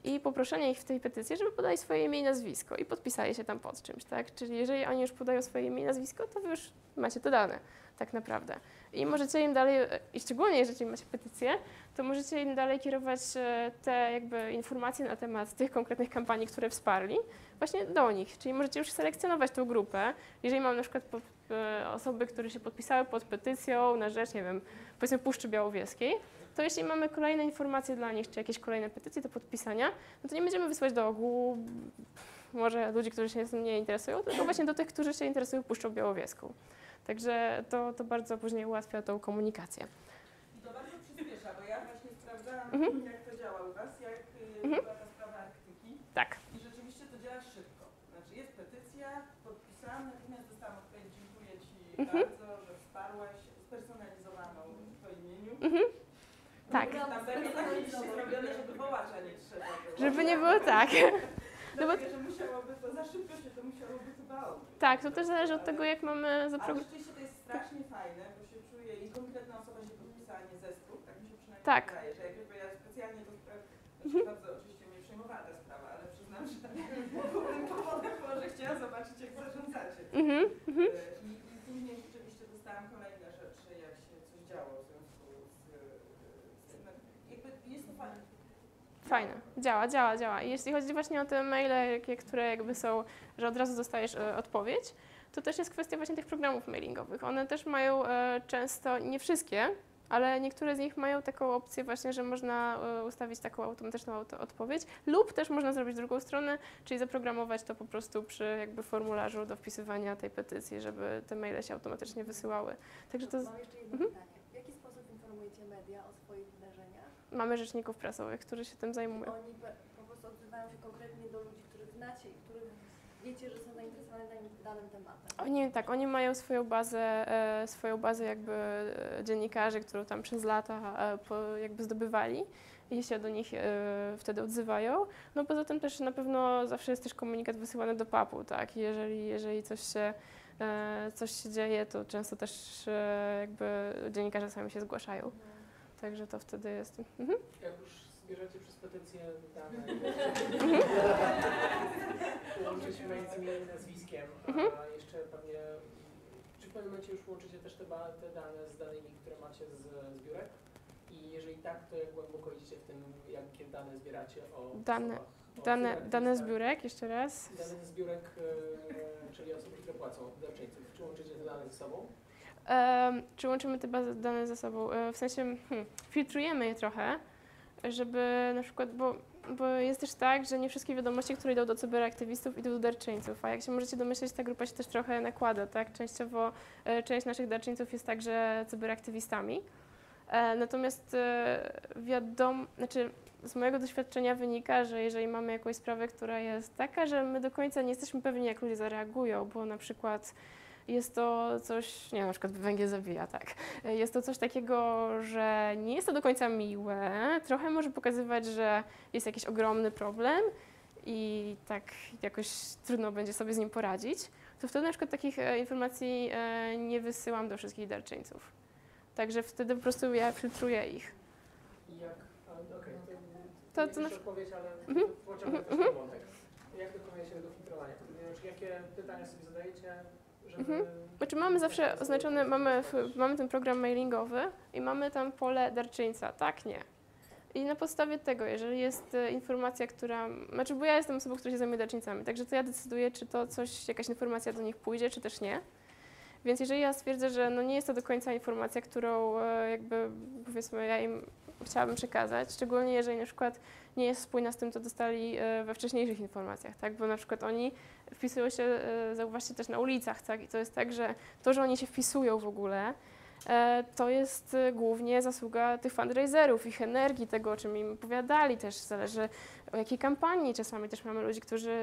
i poproszenie ich w tej petycji, żeby podali swoje imię i nazwisko i podpisali się tam pod czymś, tak? Czyli jeżeli oni już podają swoje imię i nazwisko, to wy już macie to dane, tak naprawdę. I możecie im dalej, i szczególnie jeżeli macie petycję, to możecie im dalej kierować e, te jakby informacje na temat tych konkretnych kampanii, które wsparli, właśnie do nich. Czyli możecie już selekcjonować tą grupę. Jeżeli mam na przykład e, osoby, które się podpisały pod petycją na rzecz, nie wiem, powiedzmy Puszczy Białowieskiej, to jeśli mamy kolejne informacje dla nich, czy jakieś kolejne petycje do podpisania, no to nie będziemy wysłać do ogółu może ludzi, którzy się tym nie interesują, tylko właśnie do tych, którzy się interesują Puszczą Białowieską. Także to, to bardzo później ułatwia tą komunikację. I to bardzo przyspiesza, bo ja właśnie sprawdzałam, Mhm. jak to działa u Was, jak y, Mhm. była ta sprawa Arktyki. Tak. I rzeczywiście to działa szybko. Znaczy jest petycja, podpisana, natychmiast dostałam odpowiedź, dziękuję Ci Mhm. bardzo, że wsparłaś, spersonalizowaną w Twoim imieniu. Mhm. Tak. Tak żeby nie było. Żeby nie było tak. [LAUGHS] No bo- że musiałoby to, za szybko się to musiałoby chyba odbyć. Tak, to też zależy od tego, jak mamy Ale zaprogramować. rzeczywiście to jest strasznie fajne, bo się czuje i konkretna osoba się podpisała, nie zespół, tak mi się przynajmniej Tak. wydaje, że jakby ja specjalnie to spra- znaczy Mhm. bardzo oczywiście mnie przejmowała ta sprawa, ale przyznam, że głównym powodem było, że chciałam zobaczyć jak zarządzacie. Mhm, mhm. E, I, I później rzeczywiście dostałam kolejne rzeczy, jak się coś działo w związku z, e, z tym. Jakby jest to fajne. Fajne. Działa, działa, działa. I jeśli chodzi właśnie o te maile, jakie, które jakby są, że od razu dostajesz e, odpowiedź, to też jest kwestia właśnie tych programów mailingowych. One też mają e, często, nie wszystkie, ale niektóre z nich mają taką opcję właśnie, że można e, ustawić taką automatyczną auto odpowiedź lub też można zrobić drugą stronę, czyli zaprogramować to po prostu przy jakby formularzu do wpisywania tej petycji, żeby te maile się automatycznie wysyłały. Także to Mam jeszcze jedno Mhm. pytanie. W jaki sposób informujecie media o swoich wydarzeniach? Mamy rzeczników prasowych, którzy się tym zajmują. Oni po prostu odzywają się konkretnie do ludzi, których znacie i których wiecie, że są zainteresowani danym, tematem. Oni tak, oni mają swoją bazę, e, swoją bazę jakby e, dziennikarzy, którą tam przez lata e, po, jakby zdobywali i się do nich e, wtedy odzywają. No poza tym też na pewno zawsze jest też komunikat wysyłany do papu, tak, jeżeli, jeżeli coś się coś się dzieje, to często też jakby dziennikarze sami się zgłaszają, także to wtedy jest. Mhm. Jak już zbierzecie przez petycję dane, [LAUGHS] łączyć mail z imieniem i nazwiskiem, a Mhm. jeszcze pewnie, czy w pewnym momencie już łączycie też te, te dane z danymi, które macie z zbiórek? I jeżeli tak, to jak głęboko idziecie w tym, jakie dane zbieracie o Dane- osobach, Dane, cybernaktywistach? dane zbiórek, jeszcze raz. Dane zbiórek, e, czyli osób, które płacą, darczyńców. Czy łączycie te dane ze sobą? Czy łączymy te bazy dane ze sobą? E, w sensie hmm, filtrujemy je trochę, żeby na przykład, bo, bo jest też tak, że nie wszystkie wiadomości, które idą do cyberaktywistów, idą do darczyńców, a jak się możecie domyśleć, ta grupa się też trochę nakłada, tak? Częściowo e, część naszych darczyńców jest także cyberaktywistami. E, natomiast wiadomo, znaczy z mojego doświadczenia wynika, że jeżeli mamy jakąś sprawę, która jest taka, że my do końca nie jesteśmy pewni, jak ludzie zareagują, bo na przykład jest to coś, nie wiem, na przykład węgiel zabija, tak. Jest to coś takiego, że nie jest to do końca miłe, trochę może pokazywać, że jest jakiś ogromny problem i tak jakoś trudno będzie sobie z nim poradzić, to wtedy na przykład takich e, informacji e, nie wysyłam do wszystkich darczyńców. Także wtedy po prostu ja filtruję ich. I jak, a, okej, To- to, to to na- odpowiedź, ale Mhm, to pociągnę też ten wątek. Jak dokonujecie tego filtrowania? Jakie pytania sobie zadajecie. Mhm. Znaczy mamy zawsze oznaczone, mamy, mamy ten program mailingowy i mamy tam pole darczyńca, tak, nie. I na podstawie tego, jeżeli jest e, informacja, która, znaczy bo ja jestem osobą, która się zajmuje darczyńcami, także to ja decyduję, czy to coś, jakaś informacja do nich pójdzie, czy też nie. Więc jeżeli ja stwierdzę, że no nie jest to do końca informacja, którą e, jakby powiedzmy ja im chciałabym przekazać, szczególnie jeżeli na przykład nie jest spójna z tym, co dostali e, we wcześniejszych informacjach, tak? Bo na przykład oni wpisują się, e, zauważcie też na ulicach, tak? I to jest tak, że to, że oni się wpisują w ogóle, e, to jest głównie zasługa tych fundraiserów, ich energii, tego, o czym im opowiadali, też zależy o jakiej kampanii. Czasami też mamy ludzi, którzy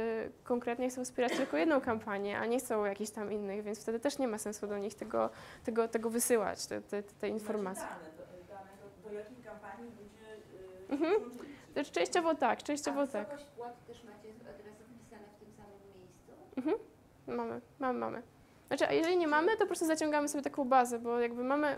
konkretnie chcą wspierać tylko jedną kampanię, a nie chcą jakichś tam innych, więc wtedy też nie ma sensu do nich tego, tego, tego wysyłać, te, te, te informacje. Znaczy dane, dane do, do y, Mhm. Znaczy, Częściowo tak, częściowo A tak. płat też macie od razu wpisane w tym samym miejscu? Mamy, mamy, mamy. Znaczy, a jeżeli nie mamy, to po prostu zaciągamy sobie taką bazę, bo jakby mamy,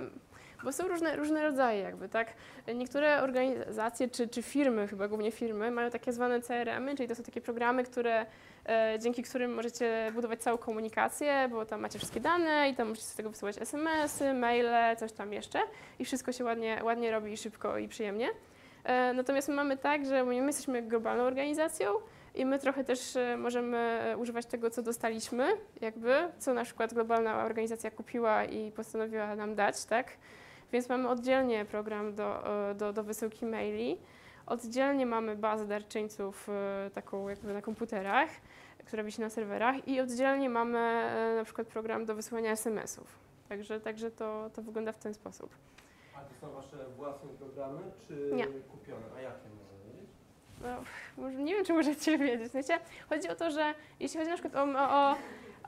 bo są różne, różne rodzaje jakby, tak? Niektóre organizacje czy, czy firmy, chyba głównie firmy, mają takie zwane CRM-y, czyli to są takie programy, które, e, dzięki którym możecie budować całą komunikację, bo tam macie wszystkie dane i tam możecie z tego wysyłać SMS-y, maile, coś tam jeszcze i wszystko się ładnie, ładnie robi szybko i przyjemnie. E, natomiast my mamy tak, że my jesteśmy globalną organizacją, i my trochę też e, możemy e, używać tego, co dostaliśmy, jakby, co na przykład globalna organizacja kupiła i postanowiła nam dać, tak? Więc mamy oddzielnie program do, do, do wysyłki maili, oddzielnie mamy bazę darczyńców taką jakby na komputerach, która wisi na serwerach i oddzielnie mamy na przykład program do wysyłania SMS-ów. Także, także to, to wygląda w ten sposób. Są wasze własne programy, czy Nie. kupione? A jakie można wiedzieć? no, nie wiem, czy możecie wiedzieć. Sensie, chodzi o to, że jeśli chodzi na przykład o, o,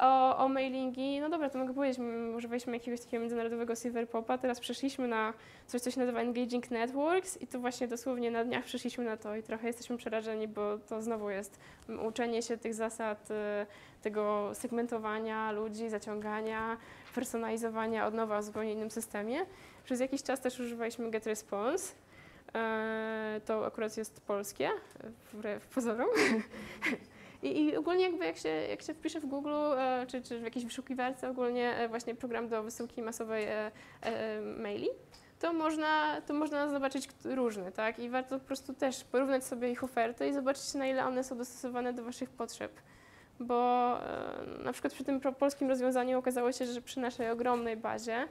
o, o mailingi, no dobra, to mogę powiedzieć, my używaliśmy jakiegoś takiego międzynarodowego Silverpopa, teraz przeszliśmy na coś, co się nazywa Engaging Networks i to właśnie dosłownie na dniach przeszliśmy na to i trochę jesteśmy przerażeni, bo to znowu jest uczenie się tych zasad, y, tego segmentowania ludzi, zaciągania, personalizowania od nowa w zupełnie innym systemie. Przez jakiś czas też używaliśmy GetResponse. E, To akurat jest polskie, wbrew pozorom. I, I ogólnie jakby jak się, jak się wpisze w Google e, czy, czy w jakiejś wyszukiwarce ogólnie e, właśnie program do wysyłki masowej e, maili, to można, to można zobaczyć różne, tak? I warto po prostu też porównać sobie ich oferty i zobaczyć na ile one są dostosowane do Waszych potrzeb. Bo na przykład przy tym polskim rozwiązaniu okazało się, że przy naszej ogromnej bazie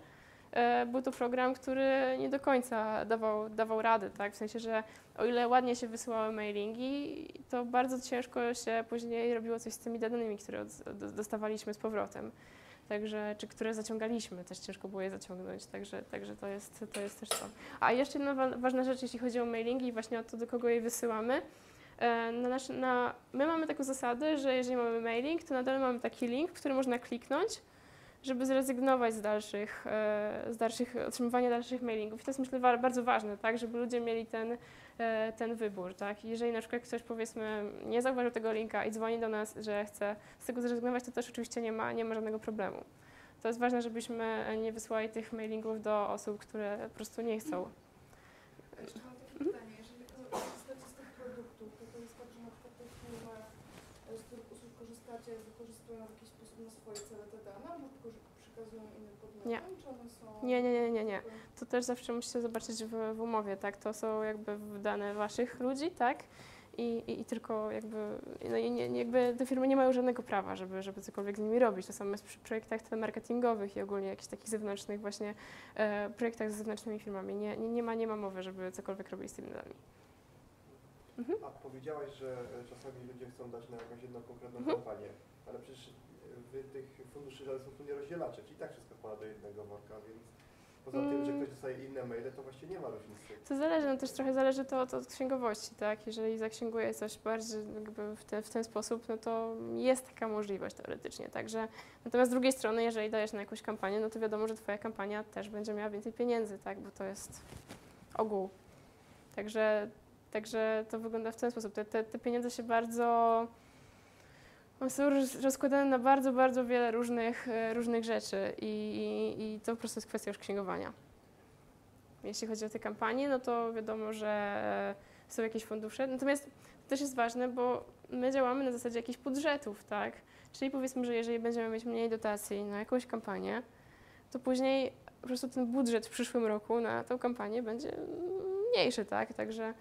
był to program, który nie do końca dawał, dawał rady, tak? W sensie, że o ile ładnie się wysyłały mailingi, to bardzo ciężko się później robiło coś z tymi danymi, które dostawaliśmy z powrotem. Także, czy które zaciągaliśmy, też ciężko było je zaciągnąć, także, także to, jest, to jest też to. A jeszcze jedna wa- ważna rzecz, jeśli chodzi o mailingi i właśnie o to, do kogo je wysyłamy. E, Na nasz, na, my mamy taką zasadę, że jeżeli mamy mailing, to nadal mamy taki link, w który można kliknąć, żeby zrezygnować z dalszych, e, z dalszych otrzymywania dalszych mailingów. I to jest myślę bardzo ważne, tak, żeby ludzie mieli ten, e, ten wybór, tak. Jeżeli na przykład ktoś powiedzmy nie zauważył tego linka i dzwoni do nas, że chce z tego zrezygnować, to też oczywiście nie ma, nie ma żadnego problemu. To jest ważne, żebyśmy nie wysyłali tych mailingów do osób, które po prostu nie chcą. Jeszcze mam takie pytanie, jeżeli korzystacie z tych produktów, to to jest tak, że na przykład te firmy, e, z których usług korzystacie, wykorzystują w jakiś sposób na swoje cele te dane, albo tylko że przekazują innym podmiotom, Nie. Nie, nie, nie, nie, nie. To też zawsze musicie zobaczyć w, w umowie, tak? To są jakby dane waszych ludzi, tak? I, i, i tylko jakby, no i nie, jakby te firmy nie mają żadnego prawa, żeby, żeby cokolwiek z nimi robić. To samo jest przy projektach telemarketingowych i ogólnie jakichś takich zewnętrznych właśnie e, projektach z zewnętrznymi firmami. Nie, nie, nie, ma, nie ma mowy, żeby cokolwiek robili z tymi danymi. A powiedziałaś, że e, czasami ludzie chcą dać na jakąś jedną konkretną Mhm. kampanię, ale przecież wy tych funduszy resursów nie rozdzielacie, czyli tak wszystko wpada do jednego worka, więc poza tym, że Mm. ktoś dostaje inne maile, to właściwie nie ma różnicy. To zależy, no też trochę zależy to od, od księgowości, tak? Jeżeli zaksięguje coś bardziej w, te, w ten sposób, no to jest taka możliwość teoretycznie, także natomiast z drugiej strony, jeżeli dajesz na jakąś kampanię, no to wiadomo, że twoja kampania też będzie miała więcej pieniędzy, tak? Bo to jest ogół. Także, także to wygląda w ten sposób. Te, te, te pieniądze się bardzo one są roz- rozkładane na bardzo, bardzo wiele różnych, e, różnych rzeczy i, i, i to po prostu jest kwestia już księgowania. Jeśli chodzi o te kampanie, no to wiadomo, że są jakieś fundusze. Natomiast to też jest ważne, bo my działamy na zasadzie jakichś budżetów, tak? Czyli powiedzmy, że jeżeli będziemy mieć mniej dotacji na jakąś kampanię, to później po prostu ten budżet w przyszłym roku na tą kampanię będzie mniejszy, tak? Także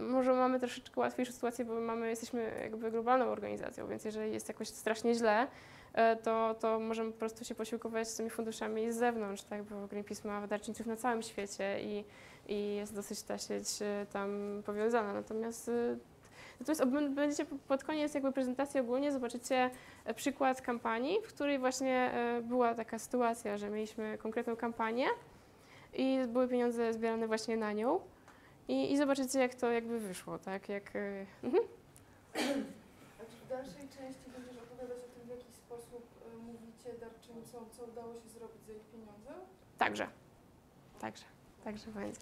może mamy troszeczkę łatwiejszą sytuację, bo mamy, jesteśmy jakby globalną organizacją, więc jeżeli jest jakoś strasznie źle, e, to, to możemy po prostu się posiłkować tymi funduszami z zewnątrz, tak? Bo Greenpeace ma darczyńców na całym świecie i, i jest dosyć ta sieć e, tam powiązana. Natomiast, e, natomiast będziecie po- pod koniec jakby prezentacji ogólnie zobaczycie przykład kampanii, w której właśnie była taka sytuacja, że mieliśmy konkretną kampanię i były pieniądze zbierane właśnie na nią. I, I zobaczycie, jak to jakby wyszło, tak? Jak, e, mhm. A czy w dalszej części będziesz opowiadać o tym, w jaki sposób y, mówicie darczyńcom, co udało się zrobić za ich pieniądze? Także. Także. Także będzie.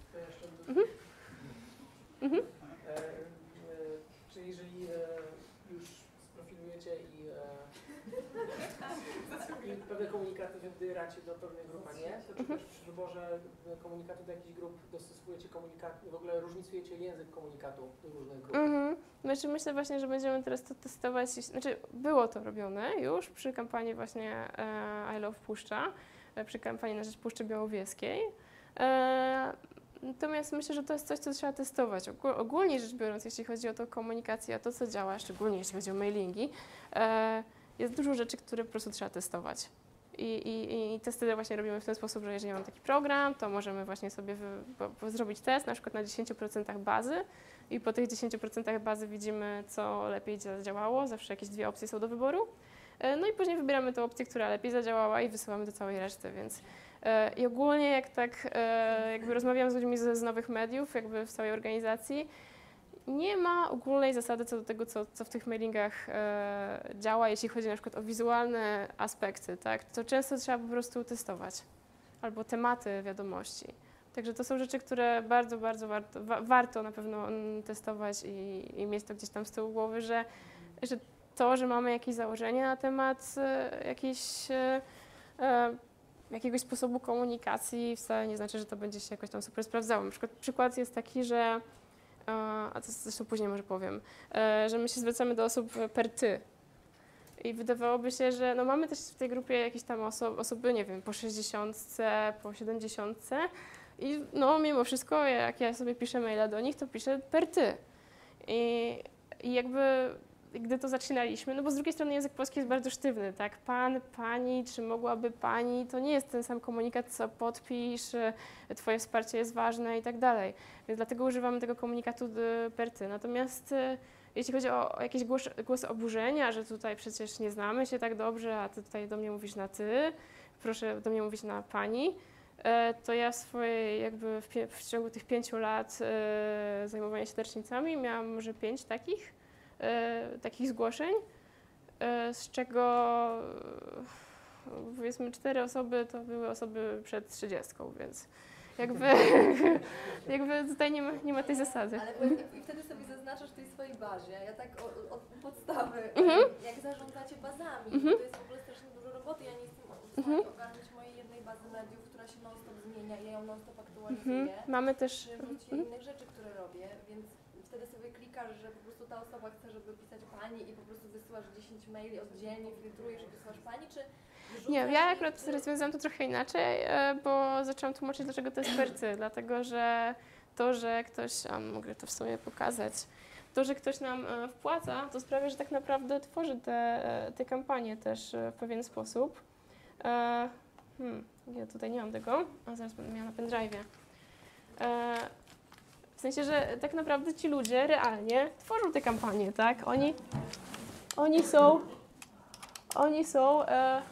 Mhm. Mhm. E, e, czy jeżeli e, już sprofilujecie i, e, i pewne komunikaty wybieracie do pewnych grup, a nie, to czy Mhm. też przy wyborze komunikatu do jakichś grup dostosowujecie komunikat, w ogóle różnicujecie język komunikatu do różnych grup? Mhm. Znaczy myślę właśnie, że będziemy teraz to testować. Znaczy było to robione już przy kampanii właśnie e, I Love Puszcza, e, przy kampanii na rzecz Puszczy Białowieskiej. E, natomiast myślę, że to jest coś, co trzeba testować. Ogó- Ogólnie rzecz biorąc, jeśli chodzi o to komunikację, a to co działa, szczególnie jeśli chodzi o mailingi, e, jest dużo rzeczy, które po prostu trzeba testować. I, i, I testy właśnie robimy w ten sposób, że jeżeli mamy taki program, to możemy właśnie sobie wy, po, po zrobić test, na przykład na 10% bazy, i po tych 10% bazy widzimy, co lepiej zadziałało. Zawsze jakieś dwie opcje są do wyboru. E, No i później wybieramy tę opcję, która lepiej zadziałała i wysyłamy do całej reszty, więc e, i ogólnie jak tak e, jakby rozmawiam z ludźmi z, z nowych mediów, jakby w całej organizacji, nie ma ogólnej zasady co do tego, co, co w tych mailingach e, działa, jeśli chodzi na przykład o wizualne aspekty, tak? To często trzeba po prostu testować. Albo tematy wiadomości. Także to są rzeczy, które bardzo, bardzo warto, wa, warto na pewno mm, testować i, i mieć to gdzieś tam z tyłu głowy, że, że to, że mamy jakieś założenia na temat e, jakiejś, e, e, jakiegoś sposobu komunikacji, wcale nie znaczy, że to będzie się jakoś tam super sprawdzało. Na przykład przykład jest taki, że, a to zresztą później może powiem, e, że my się zwracamy do osób per ty. I wydawałoby się, że no mamy też w tej grupie jakieś tam oso- osoby, nie wiem, po 60, po 70 i no mimo wszystko, jak ja sobie piszę maila do nich, to piszę per ty. I, i jakby gdy to zaczynaliśmy, no bo z drugiej strony język polski jest bardzo sztywny, tak? Pan, pani, czy mogłaby pani, to nie jest ten sam komunikat, co podpisz, e, twoje wsparcie jest ważne i tak dalej. Więc dlatego używamy tego komunikatu per ty. Natomiast e, jeśli chodzi o, o jakieś głos, głosy oburzenia, że tutaj przecież nie znamy się tak dobrze, a ty tutaj do mnie mówisz na ty, proszę do mnie mówić na pani, e, to ja w swojej jakby w, w ciągu tych pięciu lat zajmowania się darczyńcami miałam może pięć takich, takich zgłoszeń, e, z czego e, powiedzmy cztery osoby to były osoby przed trzydziestką, więc jakby, [LAUGHS] jakby tutaj nie ma, nie ma tej zasady. Ale bo i, wtedy sobie zaznaczasz w tej swojej bazie, ja tak od podstawy, Mhm. jak zarządzacie bazami, Mhm. to jest w ogóle strasznie dużo roboty, ja nie jestem w Mhm. ogarnąć mojej jednej bazy mediów, która się non-stop zmienia ja ją non-stop aktualizuję. Mhm. Mamy też. Przy Mhm. innych rzeczy, które robię, więc wtedy sobie klikasz, że po prostu ta osoba chce, żeby pisać pani i po prostu wysyłasz 10 maili oddzielnie, filtrujesz i wysyłasz pani, czy Nie, ja akurat rozwiązałam to trochę inaczej, e, bo zaczęłam tłumaczyć, dlaczego to jest [CLEARS THROAT] per ty. Dlatego, że to, że ktoś, a mogę to w sumie pokazać, to, że ktoś nam e, wpłaca, to sprawia, że tak naprawdę tworzy te, e, te kampanie też w pewien sposób. Hmm, ja tutaj nie mam tego, a zaraz będę miała na pendrive'ie. W sensie, że tak naprawdę ci ludzie realnie tworzą te kampanie, tak? Oni, oni są, oni są e,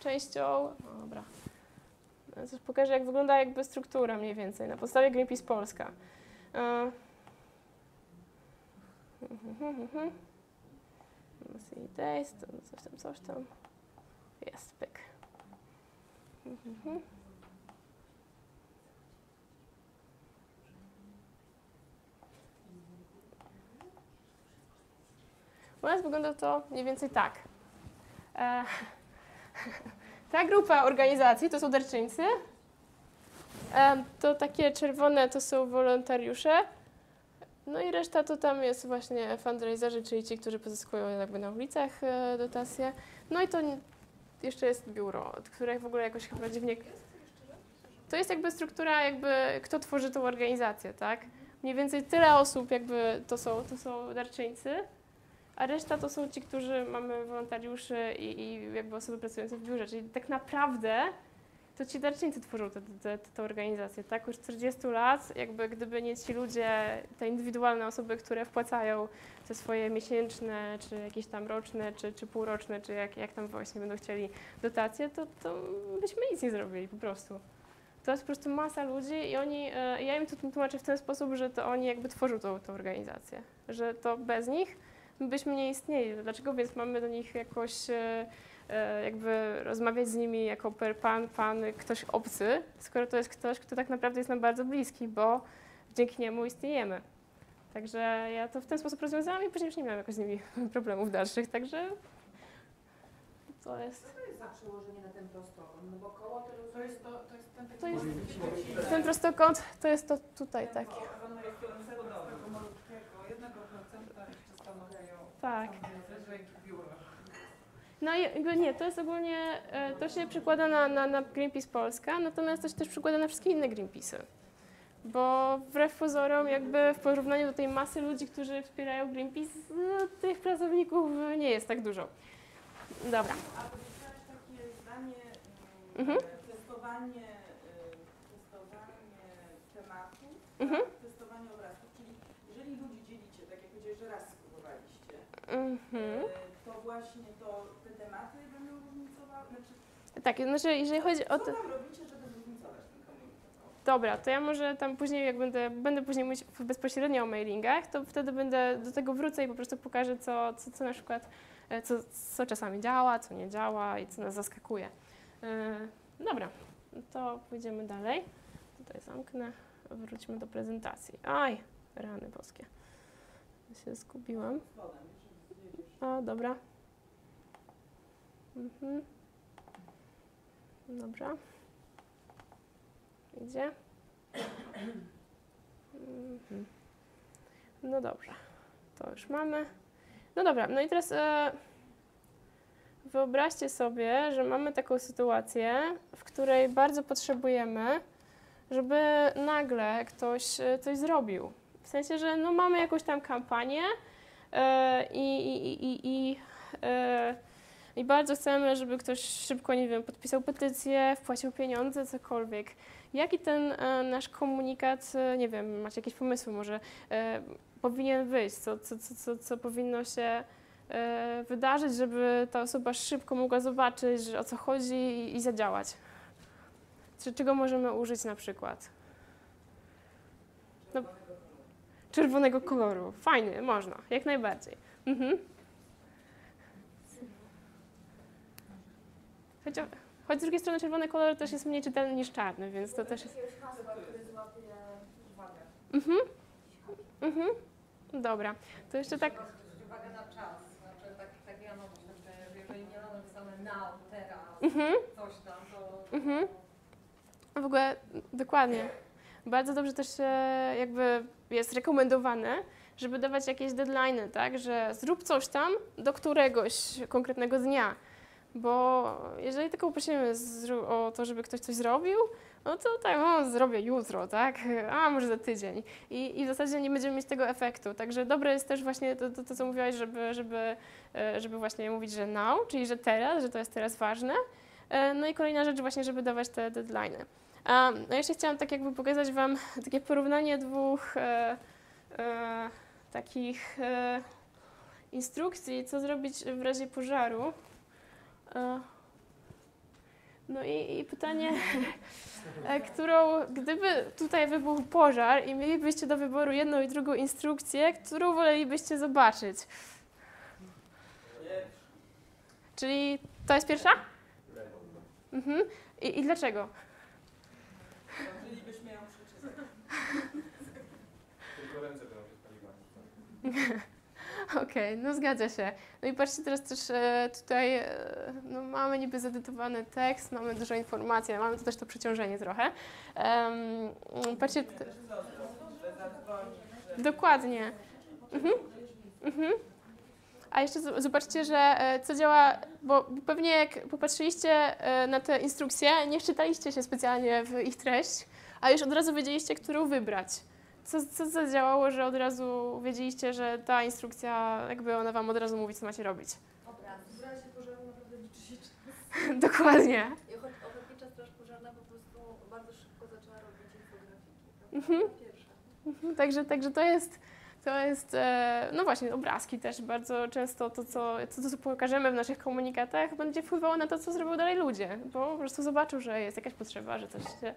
częścią, dobra, Ja też pokażę jak wygląda jakby struktura mniej więcej na podstawie Greenpeace Polska. E, mhm, mhm. Days, to coś tam, coś tam. Jest, pyk. U nas wygląda to mniej więcej tak. E, [LAUGHS] ta grupa organizacji to są darczyńcy. E, to takie czerwone to są wolontariusze. No i reszta to tam jest właśnie fundraiserzy, czyli ci, którzy pozyskują jakby na ulicach e, dotacje. No i to nie- jeszcze jest biuro, od których w ogóle jakoś chyba dziwnie... To jest jakby struktura, jakby kto tworzy tą organizację, tak? Mniej więcej tyle osób jakby to są, to są darczyńcy, a reszta to są ci, którzy mamy wolontariuszy i, i jakby osoby pracujące w biurze. Czyli tak naprawdę to ci darczyńcy tworzą tę organizacje, tak? Już 40 lat, jakby gdyby nie ci ludzie, te indywidualne osoby, które wpłacają te swoje miesięczne, czy jakieś tam roczne, czy, czy półroczne, czy jak, jak tam właśnie będą chcieli dotacje, to, to byśmy nic nie zrobili po prostu. To jest po prostu masa ludzi i oni, e, ja im to tłumaczę w ten sposób, że to oni jakby tworzą tą, tą organizację, że to bez nich my byśmy nie istnieli. Dlaczego więc mamy do nich jakoś e, e, jakby rozmawiać z nimi jako per pan, pan, ktoś obcy, skoro to jest ktoś, kto tak naprawdę jest nam bardzo bliski, bo dzięki niemu istniejemy. Także ja to w ten sposób rozwiązałam i później już nie miałam jakoś z nimi [LAUGHS] problemów dalszych, także to jest... Co to jest za przełożenie na ten prostokąt? No bo koło to To jest, to, to jest ten taki To jest- Ten prostokąt to jest to tutaj ten taki. fundraisującego z tego malutkiego, jednego procenta jeszcze stanowią Tak. No i jakby nie, to jest ogólnie, e, to się przykłada na, na, na Greenpeace Polska, natomiast to się też przykłada na wszystkie inne Greenpeace'y. Bo wbrew pozorom, jakby w porównaniu do tej masy ludzi, którzy wspierają Greenpeace, no, tych pracowników nie jest tak dużo. Dobra. A powiedziałaś takie zdanie, Mhm. mhm. testowanie, y, testowanie tematu, Mhm. tak? testowanie obrazków, czyli jeżeli ludzi dzielicie, tak jak powiedziałeś, że raz spróbowaliście, Mhm. y, to właśnie to te tematy będą różnicowały, znaczy Tak, znaczy jeżeli chodzi o co to... tam robicie, żeby zróżnicować ten komunikat? O, dobra, to ja może tam później, jak będę, będę później mówić bezpośrednio o mailingach, to wtedy będę do tego wrócę i po prostu pokażę, co, co, co na przykład, e, co, co czasami działa, co nie działa i co nas zaskakuje. E, Dobra, to pójdziemy dalej. Tutaj zamknę, wróćmy do prezentacji. Aj, rany boskie. Się zgubiłam. A, dobra. Mhm. Dobra. Idzie. Mhm. No dobrze. To już mamy. No dobra, no i teraz e, wyobraźcie sobie, że mamy taką sytuację, w której bardzo potrzebujemy, żeby nagle ktoś e, coś zrobił. W sensie, że no mamy jakąś tam kampanię i, i, i, i, i, e, i bardzo chcemy, żeby ktoś szybko, nie wiem, podpisał petycję, wpłacił pieniądze, cokolwiek. Jaki ten e, nasz komunikat, e, nie wiem, macie jakieś pomysły może, e, powinien wyjść, co, co, co, co, co powinno się e, wydarzyć, żeby ta osoba szybko mogła zobaczyć, o co chodzi i, i zadziałać? Czy, czego możemy użyć na przykład? No, czerwonego koloru. Fajny, można, jak najbardziej. Mhm. Choć, choć z drugiej strony czerwony kolor też jest mniej czytelny niż czarny, więc to też jest... Mhm. Mhm. Dobra. To jeszcze tak... uwagę na czas, tak, tak ja mam że jeżeli nie mamy napisane now, teraz, coś tam, to... Mhm. W ogóle dokładnie. Bardzo dobrze też jakby jest rekomendowane, żeby dawać jakieś deadlines, tak, że zrób coś tam do któregoś konkretnego dnia. Bo jeżeli tylko poprosimy zró- o to, żeby ktoś coś zrobił, no to tak, o, zrobię jutro, tak, a może za tydzień. I, I w zasadzie nie będziemy mieć tego efektu. Także dobre jest też właśnie to, to, to co mówiłaś, żeby, żeby, e, żeby właśnie mówić, że now, czyli że teraz, że to jest teraz ważne. E, No i kolejna rzecz właśnie, żeby dawać te deadlines. A, no jeszcze chciałam tak jakby pokazać Wam takie porównanie dwóch e, e, takich e, instrukcji, co zrobić w razie pożaru. E, no i, i pytanie, e, którą, gdyby tutaj wybuchł pożar i mielibyście do wyboru jedną i drugą instrukcję, którą wolelibyście zobaczyć? Czyli to jest pierwsza? Mhm. I, I dlaczego? Zdążylibyśmy ją przeczytać. Tylko ręce będą się. [LAUGHS] Okej, no zgadza się. No i patrzcie teraz też e, tutaj, e, no mamy niby zedytowany tekst, mamy dużo informacji, mamy tu też to przeciążenie trochę. Em, patrzcie, dokładnie. Mhm. Mhm. A jeszcze zobaczcie, że e, co działa, bo pewnie jak popatrzyliście na te instrukcje, nie wczytaliście się specjalnie w ich treść, a już od razu wiedzieliście, którą wybrać. Co, co zadziałało, że od razu wiedzieliście, że ta instrukcja, jakby ona wam od razu mówi, co macie robić? Obraz. W razie pożaru naprawdę liczy się czas. [LAUGHS] Dokładnie. I ochot- Ochotnicza Straż Pożarna po prostu bardzo szybko zaczęła robić infografiki. Mhm. Pierwsza. Mhm, Także, także to jest, to jest, e, no właśnie, obrazki też bardzo często to co, to, co pokażemy w naszych komunikatach, będzie wpływało na to, co zrobią dalej ludzie, bo po prostu zobaczą, że jest jakaś potrzeba, że coś się,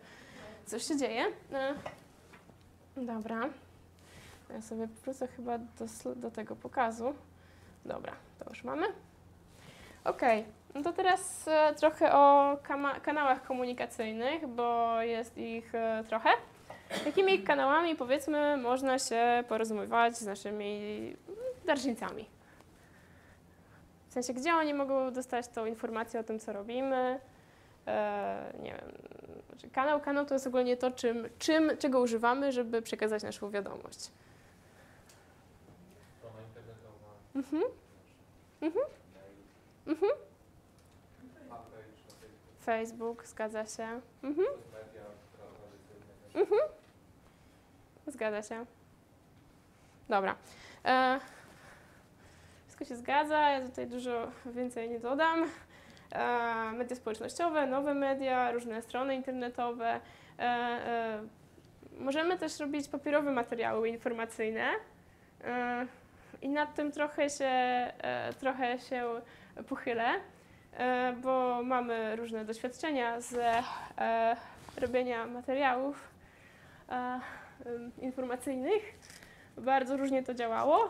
coś się dzieje. E, dobra. Ja sobie wrócę chyba do, do tego pokazu. Dobra, to już mamy. Okej, no to teraz e, trochę o kanałach komunikacyjnych, bo jest ich e, trochę. Jakimi kanałami, powiedzmy, można się porozumiewać z naszymi darczyńcami? W sensie, gdzie oni mogą dostać tą informację o tym, co robimy? E, nie wiem, znaczy kanał, kanał to jest ogólnie to, czym, czym, czego używamy, żeby przekazać naszą wiadomość. Strona internetowa, Mhm. Mhm. Mhm. Facebook, zgadza się. Mhm. Mhm. Zgadza się. Dobra. E, wszystko się zgadza, ja tutaj dużo więcej nie dodam. E, media społecznościowe, nowe media, różne strony internetowe. E, e, możemy też robić papierowe materiały informacyjne. I nad tym trochę się, trochę się pochylę, bo mamy różne doświadczenia z robienia materiałów informacyjnych. Bardzo różnie to działało.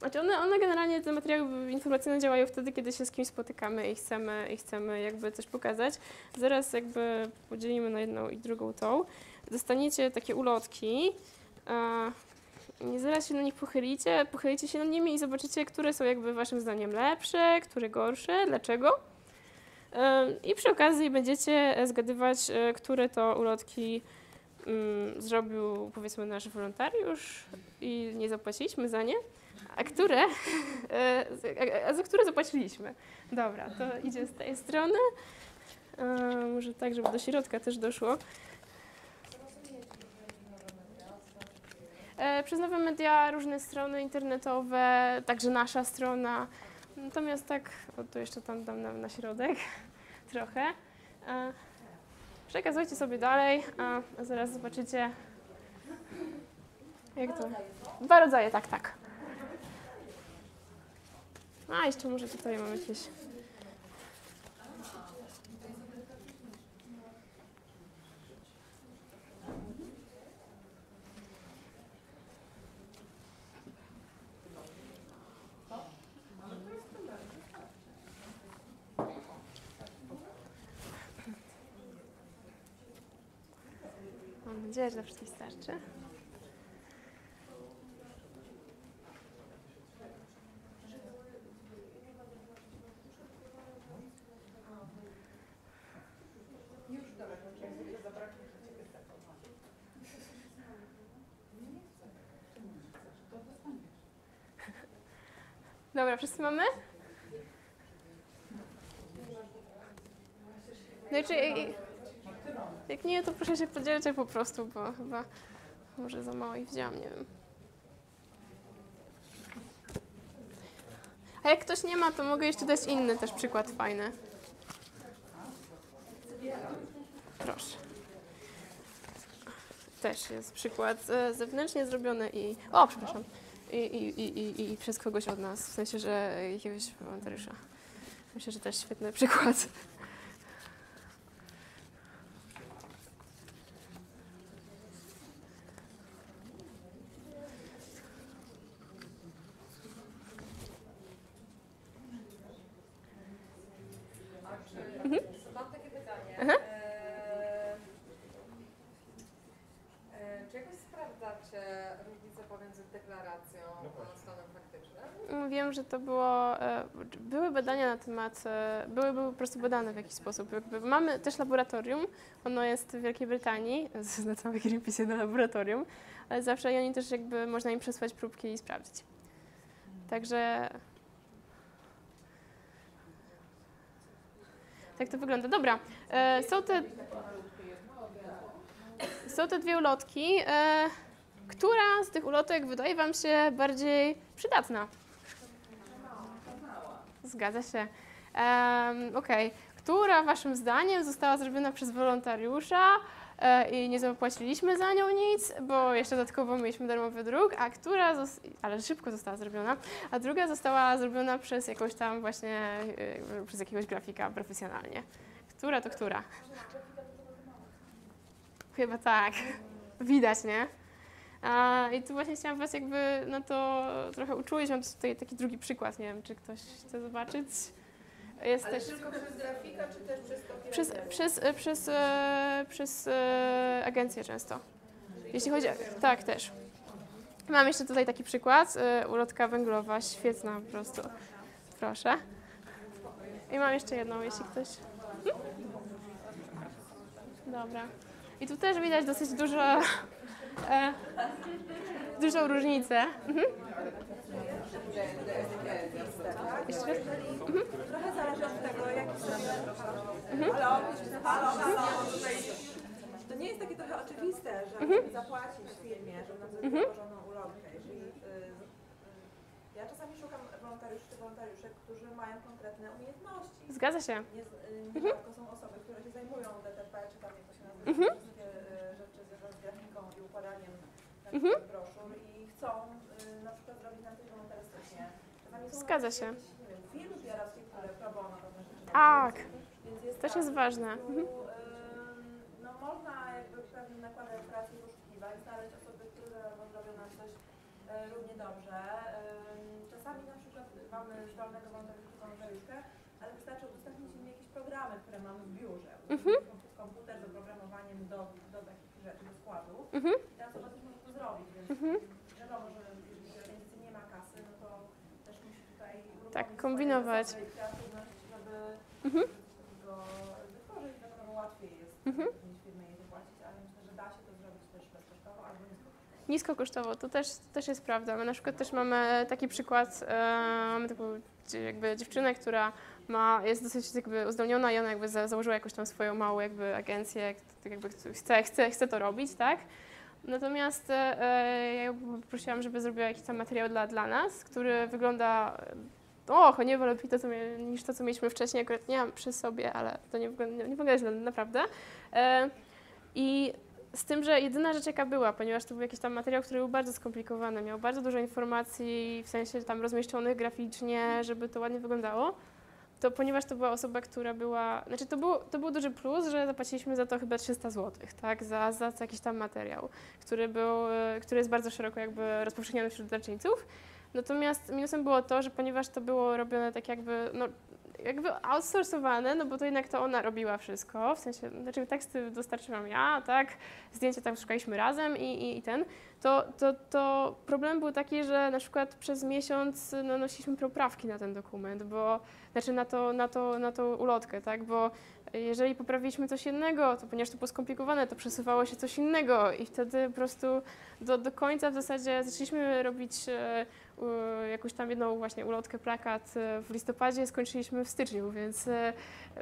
Znaczy one, one generalnie, te materiały informacyjne działają wtedy, kiedy się z kimś spotykamy i chcemy, i chcemy jakby coś pokazać. Zaraz jakby podzielimy na jedną i drugą tą. Dostaniecie takie ulotki. Zaraz się na nich pochylicie, pochylicie się nad nimi i zobaczycie, które są jakby waszym zdaniem lepsze, które gorsze, dlaczego. I przy okazji będziecie e, zgadywać, e, które to ulotki mm, zrobił powiedzmy nasz wolontariusz i nie zapłaciliśmy za nie, a które, e, a- za które zapłaciliśmy. Dobra, to idzie z tej strony. E, Może tak, żeby do środka też doszło. E, Przez nowe media, różne strony internetowe, także nasza strona. Natomiast tak, o tu jeszcze tam dam na, na środek [LAUGHS] trochę. Przekazujcie sobie dalej, a zaraz zobaczycie, jak to. Dwa rodzaje, tak, tak. A jeszcze może tutaj mam jakieś. Mam nadzieję, że wszystkich starczy. Dobra, wszyscy mamy? Znaczy, i- jak nie, to proszę się podzielcie po prostu, bo chyba może za mało ich wzięłam, nie wiem. A jak ktoś nie ma, to mogę jeszcze dać inny też przykład fajny. Proszę. Też jest przykład e, zewnętrznie zrobiony i... O, przepraszam. I, i, i, i, przez kogoś od nas, w sensie, że jakiegoś wolontariusza. Myślę, że też świetny przykład. A czy, mam takie pytanie. Mhm. E, e, czy jakoś sprawdzacie różnicę pomiędzy deklaracją a stanem faktycznym? Wiem, że to było, e, były badania na temat, e, były, po prostu badane w jakiś sposób. Jakby mamy też laboratorium, ono jest w Wielkiej Brytanii, [LAUGHS] na całej Greenpeace na laboratorium, ale zawsze i oni też jakby można im przesłać próbki i sprawdzić. Także tak to wygląda. Dobra, e, są te, są te dwie ulotki. E, która z tych ulotek wydaje Wam się bardziej przydatna? Zgadza się. Um, Okej. Która Waszym zdaniem została zrobiona przez wolontariusza e, i nie zapłaciliśmy za nią nic, bo jeszcze dodatkowo mieliśmy darmowy druk, a która, ale szybko została zrobiona, a druga została zrobiona przez jakąś tam właśnie, e, przez jakiegoś grafika profesjonalnie. Która to która? Chyba tak. Widać, nie? A, I tu właśnie chciałam Was jakby na to trochę uczulić. Mam tutaj taki drugi przykład, nie wiem, czy ktoś chce zobaczyć. Jest Ale tylko przez grafika, czy też przez papiery? przez, przez, e, przez, e, przez e, agencję często. Jeśli chodzi o... Tak, też. Mam jeszcze tutaj taki przykład. e, Ulotka węglowa, świetna po prostu. Proszę. I mam jeszcze jedną, jeśli ktoś... Hmm? Dobra. I tu też widać dosyć dużo... E, dużą różnicę. Mhm. Jeszcze raz? Trochę zależy od tego, jaki Mhm. Halo? Halo, halo? To nie jest takie trochę oczywiste, że Mhm. żeby zapłacić firmie, żeby nam zrobić Mhm. ulotkę. Jeżeli, y, y, ja czasami szukam wolontariuszy czy wolontariuszek, którzy mają konkretne umiejętności. Zgadza się. Nie, y, Mhm. Nierzadko są osoby, które się zajmują DTP, czy tam jak to się nazywa, Mhm. wszystkie y, rzeczy związane z grafiką i układaniem takich Mhm. broszur i chcą y, na przykład zrobić nam coś. Czasami są Zgadza jakieś, się. Nie wiem, firmy PR-owskie, które pro bono pewne rzeczy Tak. Więc jest Też tak, jest ważne. prostu, Mhm. ym, No można jakby pewnym nakładem tak? Znaleźć osoby, które zrobią nam coś e, równie dobrze. Czasami na przykład mamy zdalnego wolontariuszkę, ale wystarczy udostępnić im jakieś programy, które mamy w biurze. Mhm. Kom- Komputer z oprogramowaniem do, do takich rzeczy, do składu. Mhm. I ta osoba też może to zrobić, więc Mhm. nie ma kasy, no to też musi tutaj Tak, kombinować. kreatywność, żeby Mhm. coś takiego wytworzyć. Łatwiej jest Mhm. ale myślę, że da się to zrobić też bezkosztowo albo niskokosztowo. Niskokosztowo, to też, to też jest prawda. My na przykład też mamy taki przykład, e, mamy taką jakby dziewczynę, która ma, jest dosyć jakby uzdolniona i ona jakby za, założyła jakąś tam swoją małą jakby agencję, tak jakby chce, chce, chce to robić, tak? Natomiast e, ja poprosiłam, żeby zrobiła jakiś tam materiał dla, dla nas, który wygląda o, nie wolę lepiej to, co niż to, co mieliśmy wcześniej, akurat nie mam przy sobie, ale to nie wygląda, nie, nie wygląda źle, naprawdę. E, I z tym, że jedyna rzecz jaka była, ponieważ to był jakiś tam materiał, który był bardzo skomplikowany, miał bardzo dużo informacji, w sensie tam rozmieszczonych graficznie, żeby to ładnie wyglądało, to ponieważ to była osoba, która była, znaczy to był, to był duży plus, że zapłaciliśmy za to chyba 300 zł, tak, za, za jakiś tam materiał, który był, e, który jest bardzo szeroko jakby rozpowszechniony wśród darczyńców. Natomiast minusem było to, że ponieważ to było robione tak jakby, no, jakby outsourcowane, no bo to jednak to ona robiła wszystko, w sensie, znaczy teksty dostarczyłam ja, tak, zdjęcia tam szukaliśmy razem i, i, i ten, to, to, to problem był taki, że na przykład przez miesiąc no, nosiliśmy poprawki na ten dokument, bo, znaczy na, to, na, to, na tą ulotkę, tak, bo jeżeli poprawiliśmy coś jednego, to ponieważ to było skomplikowane, to przesuwało się coś innego i wtedy po prostu do, do końca w zasadzie zaczęliśmy robić e, jakąś tam jedną właśnie ulotkę, plakat e, w listopadzie, skończyliśmy w styczniu, więc e,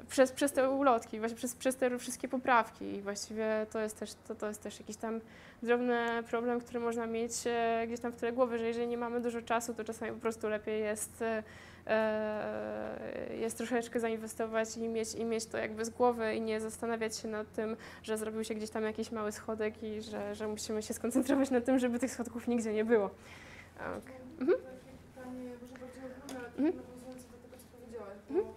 przez, przez te ulotki, właśnie przez, przez te wszystkie poprawki i właściwie to jest też, to, to jest też jakiś tam drobny problem, który można mieć gdzieś tam w tyle głowy, że jeżeli nie mamy dużo czasu, to czasami po prostu lepiej jest, jest troszeczkę zainwestować i mieć, i mieć to jakby z głowy i nie zastanawiać się nad tym, że zrobił się gdzieś tam jakiś mały schodek i że, że musimy się skoncentrować na tym, żeby tych schodków nigdzie nie było. Ok. Mam takie pytanie, może bardziej ogólne, ale Mhm. nawiązujące do tego, co powiedziałaś, bo Mhm.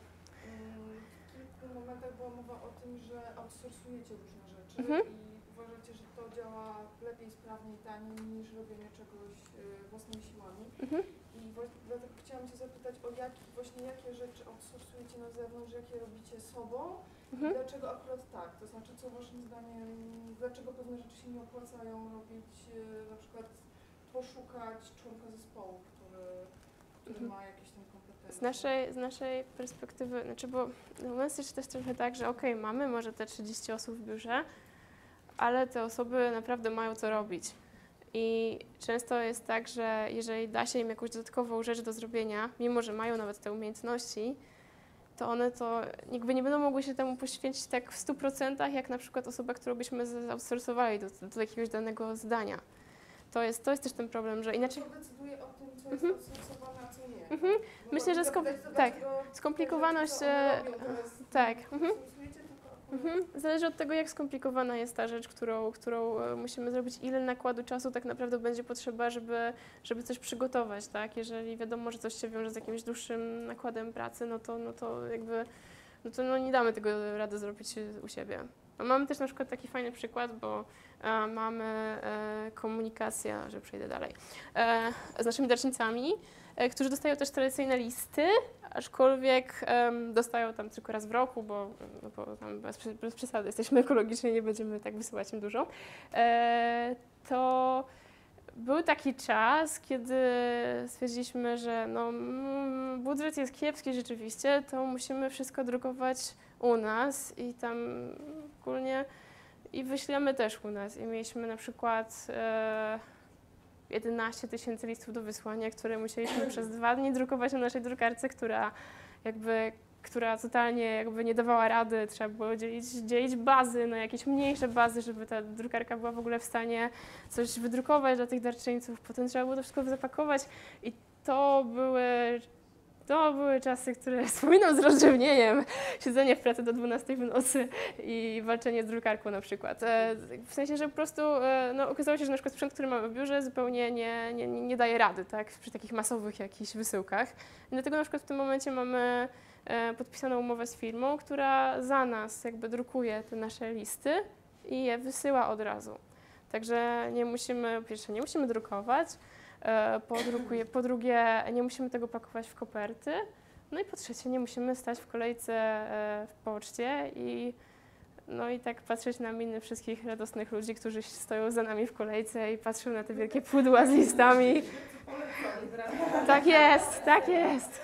mm, w kilku momentach była mowa o tym, że outsourcujecie różne rzeczy Mhm. i uważacie, że to działa lepiej, sprawniej, taniej niż robienie czegoś y, własnymi siłami. Mhm. I właśnie dlatego chciałam Cię zapytać o jaki, właśnie jakie rzeczy outsourcujecie na zewnątrz, jakie robicie sobą Mhm. i dlaczego akurat tak? To znaczy, co Waszym zdaniem, dlaczego pewne rzeczy się nie opłacają robić, y, na przykład poszukać członka zespołu, który, który Mhm. ma jakieś tam kompetencje? Z naszej, z naszej perspektywy, znaczy bo u nas jest też trochę tak, że okej, mamy może te 30 osób w biurze, ale te osoby naprawdę mają co robić. I często jest tak, że jeżeli da się im jakąś dodatkową rzecz do zrobienia, mimo że mają nawet te umiejętności, to one to jakby nie będą mogły się temu poświęcić tak w 100%, jak na przykład osoba, którą byśmy zoutsourcowali do, do jakiegoś danego zdania. To jest, to jest też ten problem, że inaczej Kto decyduje o tym, co jest outsourcowane, a co nie? Mhm. Myślę, że zapytać, skom- to tak. skomplikowaność... e, robią [LAUGHS] tak, akurat Mhm. Zależy od tego, jak skomplikowana jest ta rzecz, którą, którą e, musimy zrobić, ile nakładu czasu tak naprawdę będzie potrzeba, żeby, żeby coś przygotować, tak? Jeżeli wiadomo, że coś się wiąże z jakimś dłuższym nakładem pracy, no to, no to jakby, no to no nie damy tego rady zrobić u siebie. A mamy też na przykład taki fajny przykład, bo mamy e, komunikację, że przejdę dalej, e, z naszymi darczyńcami, e, którzy dostają też tradycyjne listy, aczkolwiek dostają tam tylko raz w roku, bo, no bo bez, bez przesady jesteśmy ekologiczni, nie będziemy tak wysyłać im dużo, to był taki czas, kiedy stwierdziliśmy, że no, mm, budżet jest kiepski rzeczywiście, to musimy wszystko drukować u nas i tam ogólnie i wyślemy też u nas. I mieliśmy na przykład e, 11 tysięcy listów do wysłania, które musieliśmy przez dwa dni drukować na naszej drukarce, która jakby która totalnie jakby nie dawała rady, trzeba było dzielić, dzielić bazy na jakieś mniejsze bazy, żeby ta drukarka była w ogóle w stanie coś wydrukować dla tych darczyńców, potem trzeba było to wszystko zapakować. I to były, to były czasy, które [LAUGHS] wspominam z rozrzewnieniem, siedzenie w pracy do 12 w nocy i walczenie z drukarką na przykład. E, W sensie, że po prostu e, no, okazało się, że na przykład sprzęt, który mamy w biurze zupełnie nie, nie, nie daje rady, tak, przy takich masowych jakichś wysyłkach. I dlatego na przykład w tym momencie mamy e, podpisaną umowę z firmą, która za nas jakby drukuje te nasze listy i je wysyła od razu. Także nie musimy, pierwsze, nie musimy drukować, po, drukuje, po drugie, nie musimy tego pakować w koperty, no i po trzecie, nie musimy stać w kolejce e, w poczcie i no i tak patrzeć na miny wszystkich radosnych ludzi, którzy stoją za nami w kolejce i patrzą na te wielkie pudła z listami. Tak jest, tak jest.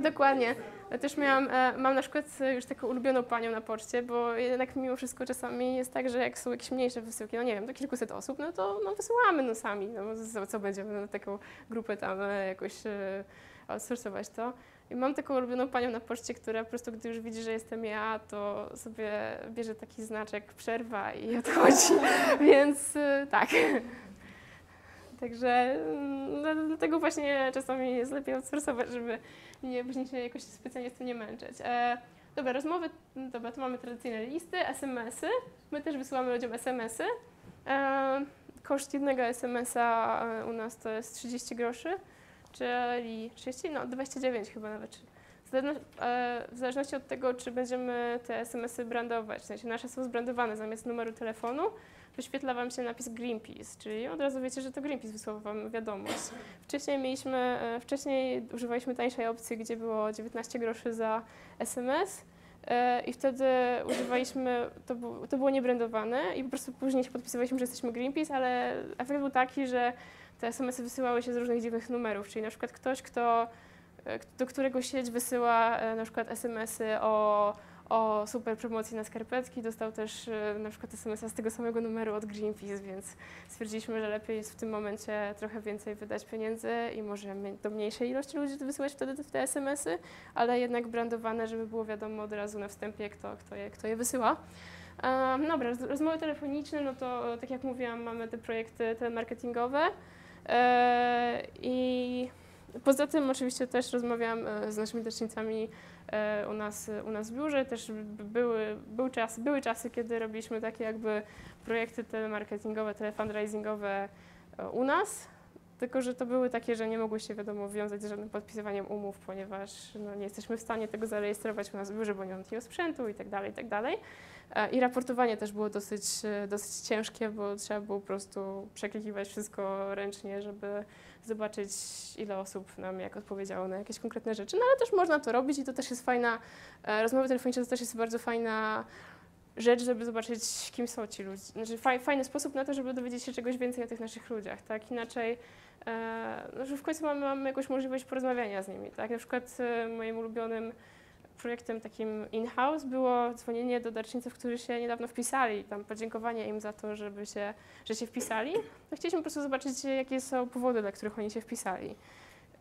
No, Dokładnie. Też miałam, e, mam na przykład e, już taką ulubioną panią na poczcie, bo jednak mimo wszystko czasami jest tak, że jak są jakieś mniejsze wysyłki, no nie wiem, do kilkuset osób, no to no, wysyłamy no sami, no co, będziemy na taką grupę tam e, jakoś outsourcować to. I mam taką ulubioną panią na poczcie, która po prostu gdy już widzi, że jestem ja, to sobie bierze taki znaczek przerwa i [LAUGHS] odchodzi, więc tak. Także mm, no, dlatego właśnie czasami jest lepiej outsourcować, żeby nie, później się jakoś specjalnie z tym nie męczyć. E, dobra, rozmowy, dobra, tu mamy tradycyjne listy, SMS-y. My też wysyłamy ludziom SMS-y. E, koszt jednego SMS-a e, u nas to jest 30 groszy, czyli 30, no 29 chyba nawet. E, W zależności od tego, czy będziemy te SMS-y brandować, w sensie nasze są zbrandowane zamiast numeru telefonu, wyświetla Wam się napis Greenpeace, czyli od razu wiecie, że to Greenpeace wysłał Wam wiadomość. Wcześniej mieliśmy, e, wcześniej używaliśmy tańszej opcji, gdzie było 19 groszy za SMS e, i wtedy używaliśmy, to, to było niebrandowane i po prostu później się podpisywaliśmy, że jesteśmy Greenpeace, ale efekt był taki, że te SMS-y wysyłały się z różnych dziwnych numerów, czyli na przykład ktoś, kto, e, do którego sieć wysyła na przykład SMS-y o o super promocji na skarpetki. Dostał też e, na przykład SMS-a z tego samego numeru od Greenpeace, więc stwierdziliśmy, że lepiej jest w tym momencie trochę więcej wydać pieniędzy i może do mniejszej ilości ludzi wysyłać wtedy te SMS-y, ale jednak brandowane, żeby było wiadomo od razu na wstępie, kto, kto, je, kto je wysyła. Um, dobra, roz- rozmowy telefoniczne, no to tak jak mówiłam, mamy te projekty telemarketingowe e, i poza tym oczywiście też rozmawiam e, z naszymi lecznicami e, u nas, u nas w biurze. Też były, był czas, były czasy, kiedy robiliśmy takie jakby projekty telemarketingowe, telefundraisingowe e, u nas. Tylko, że to były takie, że nie mogły się wiadomo wiązać z żadnym podpisywaniem umów, ponieważ no, nie jesteśmy w stanie tego zarejestrować u nas w biurze, bo nie mamy takiego sprzętu i tak dalej, i tak dalej. E, I raportowanie też było dosyć, e, dosyć ciężkie, bo trzeba było po prostu przeklikiwać wszystko ręcznie, żeby zobaczyć, ile osób nam jak odpowiedziało na jakieś konkretne rzeczy. No ale też można to robić i to też jest fajna, e, rozmowy telefoniczne to też jest bardzo fajna rzecz, żeby zobaczyć, kim są ci ludzie. Znaczy faj, fajny sposób na to, żeby dowiedzieć się czegoś więcej o tych naszych ludziach, tak? Inaczej, e, no, że w końcu mamy, mamy jakąś możliwość porozmawiania z nimi, tak? Na przykład e, moim ulubionym projektem takim in-house było dzwonienie do darczyńców, którzy się niedawno wpisali, tam podziękowanie im za to, żeby się, że się wpisali. No, chcieliśmy po prostu zobaczyć, jakie są powody, dla których oni się wpisali.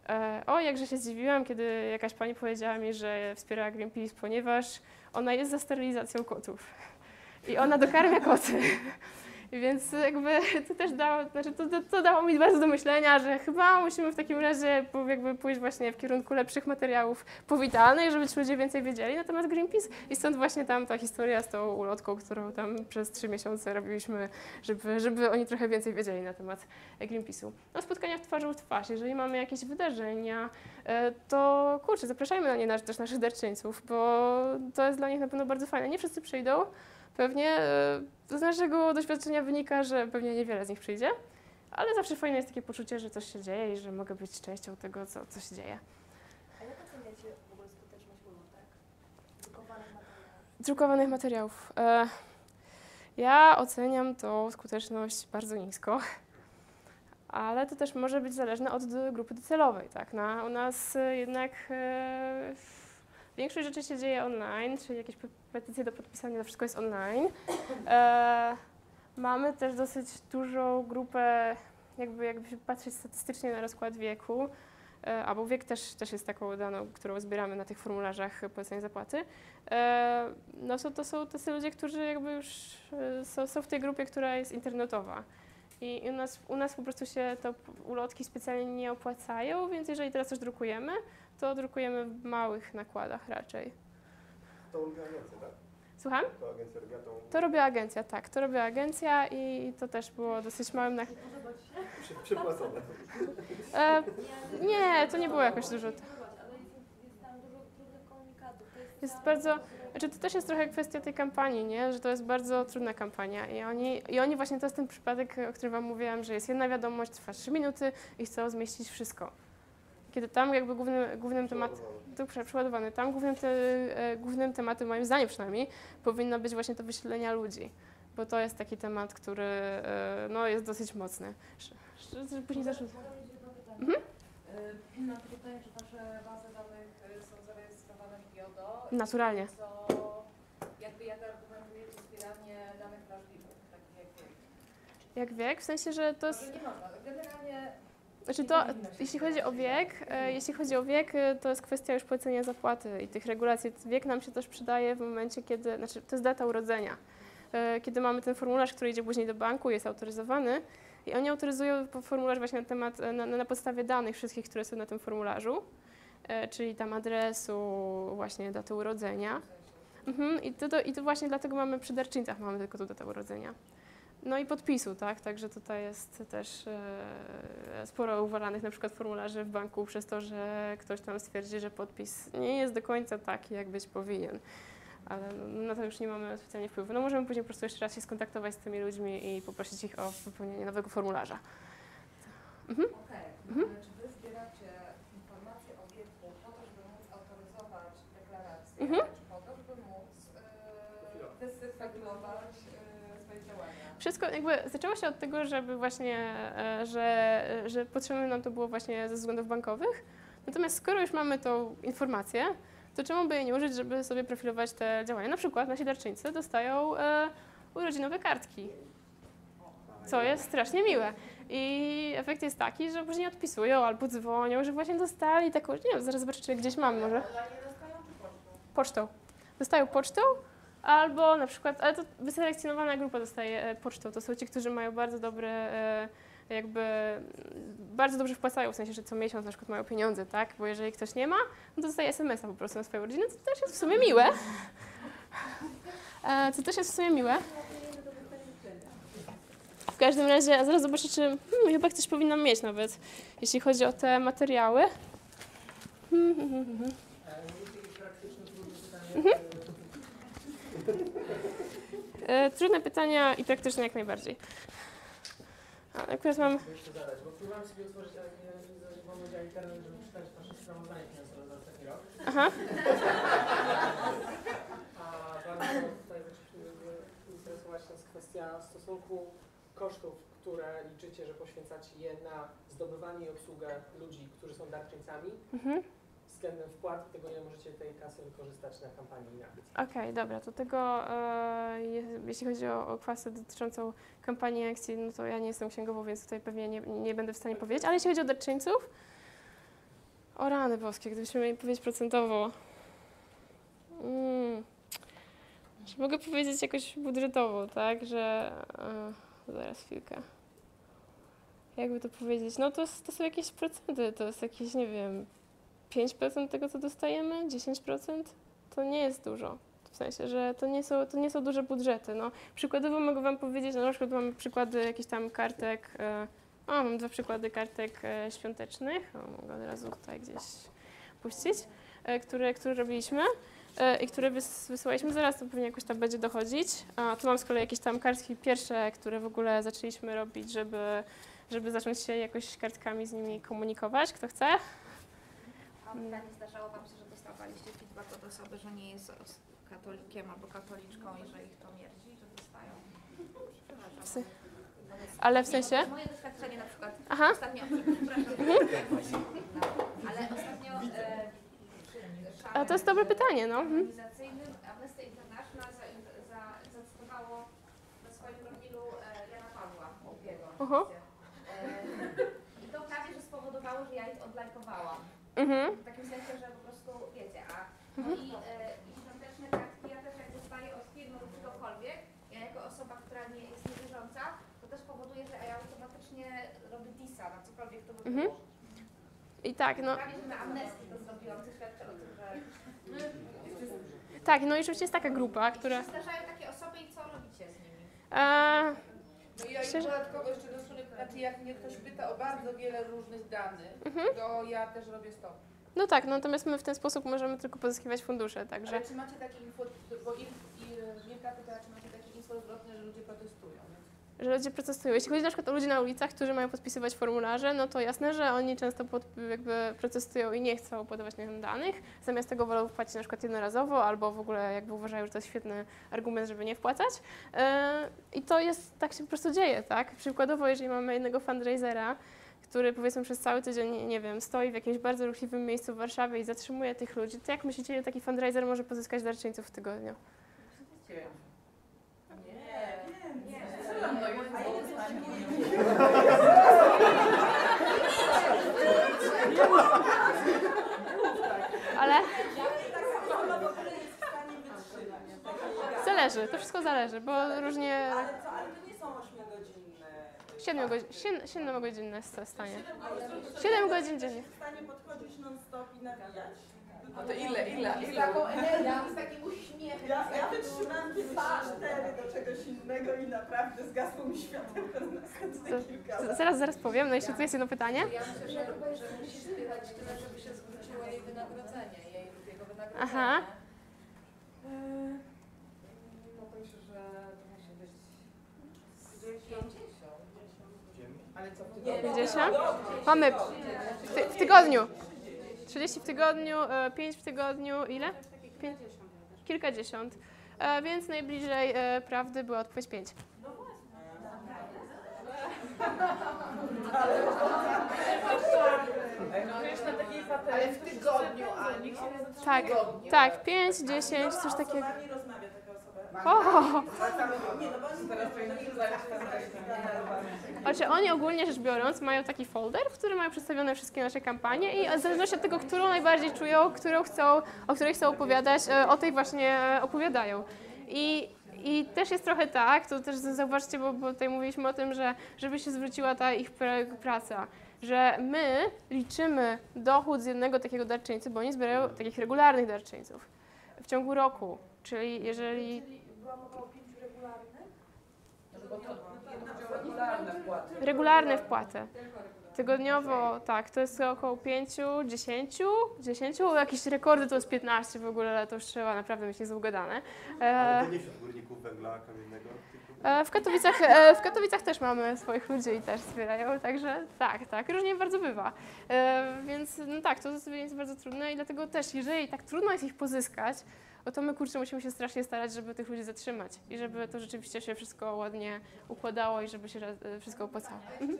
E, O, jakże się zdziwiłam, kiedy jakaś pani powiedziała mi, że wspiera Greenpeace, ponieważ ona jest za sterylizacją kotów. I ona dokarmia koty. Więc jakby to też dało, znaczy to, to, to dało mi bardzo do myślenia, że chyba musimy w takim razie jakby pójść właśnie w kierunku lepszych materiałów powitalnych, żeby ci ludzie więcej wiedzieli na temat Greenpeace. I stąd właśnie tam ta historia z tą ulotką, którą tam przez trzy miesiące robiliśmy, żeby, żeby oni trochę więcej wiedzieli na temat Greenpeace'u. No spotkania w twarzą w twarz, jeżeli mamy jakieś wydarzenia, e, to kurczę, zapraszajmy na nie też naszych darczyńców, bo to jest dla nich na pewno bardzo fajne. Nie wszyscy przyjdą, pewnie. e, Z naszego doświadczenia wynika, że pewnie niewiele z nich przyjdzie, ale zawsze fajne jest takie poczucie, że coś się dzieje i że mogę być częścią tego, co, co się dzieje. A jak oceniacie w ogóle skuteczność ulotek? Drukowanych materiałów? Drukowanych materiałów. E, ja oceniam tą skuteczność bardzo nisko, ale to też może być zależne od grupy docelowej. Tak? Na, u nas jednak e, większość rzeczy się dzieje online, czyli jakieś pe- petycje do podpisania, to wszystko jest online. [COUGHS] E, mamy też dosyć dużą grupę, jakby, jakby się patrzeć statystycznie na rozkład wieku, e, albo wiek też, też jest taką daną, którą zbieramy na tych formularzach polecenia zapłaty. E, no są, to są tacy ludzie, którzy jakby już e, są, są w tej grupie, która jest internetowa. I u nas, u nas po prostu się te ulotki specjalnie nie opłacają, więc jeżeli teraz coś drukujemy, to drukujemy w małych nakładach raczej. To robiła agencja, tak? Słucham? To agencja robiła tą... To robiła agencja, tak. To robiła agencja i to też było dosyć małym Przy, przypłacone. e, Nie, to nie było jakoś dużo. Jest, bardzo, znaczy to też jest trochę kwestia tej kampanii, nie? że to jest bardzo trudna kampania i oni, i oni właśnie to jest ten przypadek, o którym Wam mówiłam, że jest jedna wiadomość, trwa 3 minuty i chcą zmieścić wszystko. Kiedy tam jakby głównym, głównym tematem, przeładowany, tam głównym, te, e, głównym tematem, moim zdaniem przynajmniej, powinno być właśnie to wyświetlenia ludzi, bo to jest taki temat, który e, no, jest dosyć mocny. Później pytanie? Mhm. Na to pytanie, czy Wasze bazy danych są zarejestrowane w GIODO? Naturalnie. Co, jakby jak argumentujecie zbieranie danych wrażliwych, takich jak wiek? Jak wiek? W sensie, że to jest... Może nie można, generalnie Znaczy to, jeśli chodzi o wiek, e, jeśli chodzi o wiek, e, to jest kwestia już płacenia zapłaty i tych regulacji. Wiek nam się też przydaje w momencie, kiedy, znaczy to jest data urodzenia. E, Kiedy mamy ten formularz, który idzie później do banku, jest autoryzowany i oni autoryzują formularz właśnie na temat, na, na podstawie danych wszystkich, które są na tym formularzu, czyli tam adresu, właśnie daty urodzenia. Mhm, i, to, to, I to właśnie dlatego mamy przy darczyńcach mamy tylko tu datę urodzenia. No i podpisu, tak? Także tutaj jest też e, sporo uwalanych na przykład formularzy w banku przez to, że ktoś tam stwierdzi, że podpis nie jest do końca taki, jak być powinien. Ale no, na to już nie mamy specjalnie wpływu. No możemy później po prostu jeszcze raz się skontaktować z tymi ludźmi i poprosić ich o wypełnienie nowego formularza. Mhm. Okej, Mhm. ale czy Wy zbieracie informacje o wieku po to, żeby móc autoryzować deklarację, Mhm. Wszystko jakby zaczęło się od tego, żeby właśnie, e, że, że potrzebne nam to było właśnie ze względów bankowych. Natomiast skoro już mamy tą informację, to czemu by jej nie użyć, żeby sobie profilować te działania? Na przykład nasi darczyńcy dostają e, urodzinowe kartki, co jest strasznie miłe. I efekt jest taki, że później odpisują albo dzwonią, że właśnie dostali taką, nie wiem, zaraz zobaczę, czy gdzieś mam może. Ale nie dostają czy pocztą? Pocztą. Dostają pocztą, albo na przykład, ale to wyselekcjonowana grupa dostaje e, pocztą. To są ci, którzy mają bardzo dobre, e, jakby bardzo dobrze wpłacają, w sensie, że co miesiąc na przykład mają pieniądze, tak? Bo jeżeli ktoś nie ma, no to dostaje SMS-a po prostu na swoją rodzinę, co też jest w sumie miłe. E, Co też jest w sumie miłe. W każdym razie, a zaraz zobaczę, czy hmm, chyba ktoś powinnam mieć nawet, jeśli chodzi o te materiały. Hmm, hmm, hmm, hmm. Pytanie? Mhm. E, Trudne pytania i praktyczne jak najbardziej. A, akurat mam. Co jeszcze zadać? Bo próbowałem sobie utworzyć, ale nie, nie, nie mam udział internet, żeby czytać nasze sprawozdanie finansowe za ostatni rok. Aha. A bardzo tutaj interesować nas kwestia stosunku kosztów, które liczycie, że poświęcacie je na zdobywanie i obsługę ludzi, którzy są darczyńcami, Mhm. Względem wpłat tego, ile możecie tej kasy wykorzystać na kampanię i na. Okej, dobra, to tego, e, je- jeśli chodzi o, o kwestię dotyczącą kampanii i akcji, no to ja nie jestem księgową, więc tutaj pewnie nie, nie będę w stanie powiedzieć, ale jeśli chodzi o darczyńców, o rany boskie, gdybyśmy mieli powiedzieć procentowo, mm, mogę powiedzieć jakoś budżetowo, tak, że, e, zaraz chwilkę, jakby to powiedzieć, no to, to są jakieś procenty, to jest jakieś, nie wiem, 5% tego, co dostajemy, 10%, to nie jest dużo. W sensie, że to nie są, to nie są duże budżety. No, przykładowo mogę Wam powiedzieć, no, na przykład mam przykłady jakichś tam kartek, e, o, mam dwa przykłady kartek e, świątecznych, o, mogę od razu tutaj gdzieś puścić, e, które, które robiliśmy i które wys, wysyłaliśmy. Zaraz to pewnie jakoś tam będzie dochodzić. A tu mam z kolei jakieś tam kartki pierwsze, które w ogóle zaczęliśmy robić, żeby, żeby zacząć się jakoś kartkami z nimi komunikować, kto chce. A pytanie, zdarzało Wam się, że dostawaliście feedback od osoby, że nie jest katolikiem albo katoliczką i że ich to mierdzi, że dostają? Przepraszam. Ale w sensie? Nie, Moje doświadczenie na przykład Aha. ostatnio, przepraszam, ale ostatnio e, A to jest dobre pytanie, no. Mhm. organizacyjnym Amnesty International za, za, zacytowało na swoim profilu e, Jana Pawła II. E, I to prawie, że spowodowało, że ja ich odlajkowałam. Mhm. W takim sensie, że po prostu wiecie, a no i, e, i świąteczne kartki ja też jak dostaję od firmy lub czegokolwiek, ja jako osoba, która nie jest niewierząca, to też powoduje, że ja automatycznie robię disa na cokolwiek to by Mhm. I tak, no. Prawie, że na amnestii to zrobiłam, co świadczy o tym, że Tak, no i rzeczywiście jest taka grupa, która. Czy zdarzają takie osoby i co robicie z nimi? E, No i ja Szczerze- dodatkowo jeszcze do strony, znaczy jak mnie ktoś pyta o bardzo wiele różnych danych, Mhm. to ja też robię stop. No tak, natomiast my w ten sposób możemy tylko pozyskiwać fundusze, także... Ale czy macie takie info, bo il, il, Mirka pytała, czy macie takie info zwrotne, że ludzie protestują, że ludzie protestują. Jeśli chodzi na przykład o ludzi na ulicach, którzy mają podpisywać formularze, no to jasne, że oni często pod, jakby protestują i nie chcą podawać nam danych. Zamiast tego wolą wpłacić na przykład jednorazowo albo w ogóle jakby uważają, że to jest świetny argument, żeby nie wpłacać. Yy, I to jest, tak się po prostu dzieje, tak? Przykładowo, jeżeli mamy jednego fundraisera, który powiedzmy przez cały tydzień, nie wiem, stoi w jakimś bardzo ruchliwym miejscu w Warszawie i zatrzymuje tych ludzi, to jak myślicie, ile taki fundraiser może pozyskać darczyńców w tygodniu? Nie, nie, nie. No i A ile zostanie? Ale Taka osoba w ogóle jest w stanie wytrzymać. Takiego zależy, to wszystko zależy, bo różnie... Ale co, ale to nie są 8-godzinne. 7 godzin, 7 godzinne stanie. 7 Siedem godzin dziennie. w stanie podchodzić non-stop i nawijać. A to ile, ile, Z ile? taką energią, z takim uśmiechem. Ja, z ja wytrzymałam kiedyś cztery do czegoś innego i naprawdę zgasło mi światełko na następne kilka lat. Zaraz, zaraz powiem. No jeszcze tu jest jedno pytanie. Ja myślę, że, że musi wspierać tyle, żeby się zwróciło jej wynagrodzenie, jej lub jego wynagrodzenie. Aha. No to myślę, że to musi być 50. Ale co, w tygodniu? 50? dobrze. Mamy w, ty, w tygodniu. 30 w tygodniu, 5 w tygodniu, ile? Pię- Kilkadziesiąt. E, więc najbliżej e, prawdy była odpowiedź 5. Ale w tygodniu, a nikt się nie zatrzyma Tak, tak, 5, 10, coś takiego. osobami rozmawia taka osoba. O! Znaczy oni ogólnie rzecz biorąc mają taki folder, w którym mają przedstawione wszystkie nasze kampanie i w zależności od tego, którą najbardziej czują, którą chcą, o której chcą opowiadać, e, o tej właśnie e, opowiadają. I, I też jest trochę tak, to też zauważcie, bo, bo tutaj mówiliśmy o tym, że żeby się zwróciła ta ich pra- praca, że my liczymy dochód z jednego takiego darczyńcy, bo oni zbierają takich regularnych darczyńców w ciągu roku. Czyli jeżeli Czyli była mowa o pięciu regularnych? Bo to regularne wpłaty. regularne wpłaty. Tygodniowo, tak, to jest około 5, 10, 10, jakieś rekordy to jest 15 w ogóle, ale to już trzeba naprawdę mieć niezłe gadane. Ale E, to nie wśród górników węgla kamiennego, e, w, Katowicach, e, w Katowicach też mamy swoich ludzi i też zbierają, także tak, tak, różnie bardzo bywa. Więc no tak, to jest bardzo trudne i dlatego też, jeżeli tak trudno jest ich pozyskać, no to my kurczę musimy się strasznie starać, żeby tych ludzi zatrzymać i żeby to rzeczywiście się wszystko ładnie układało i żeby się e, wszystko opłacało. Mhm.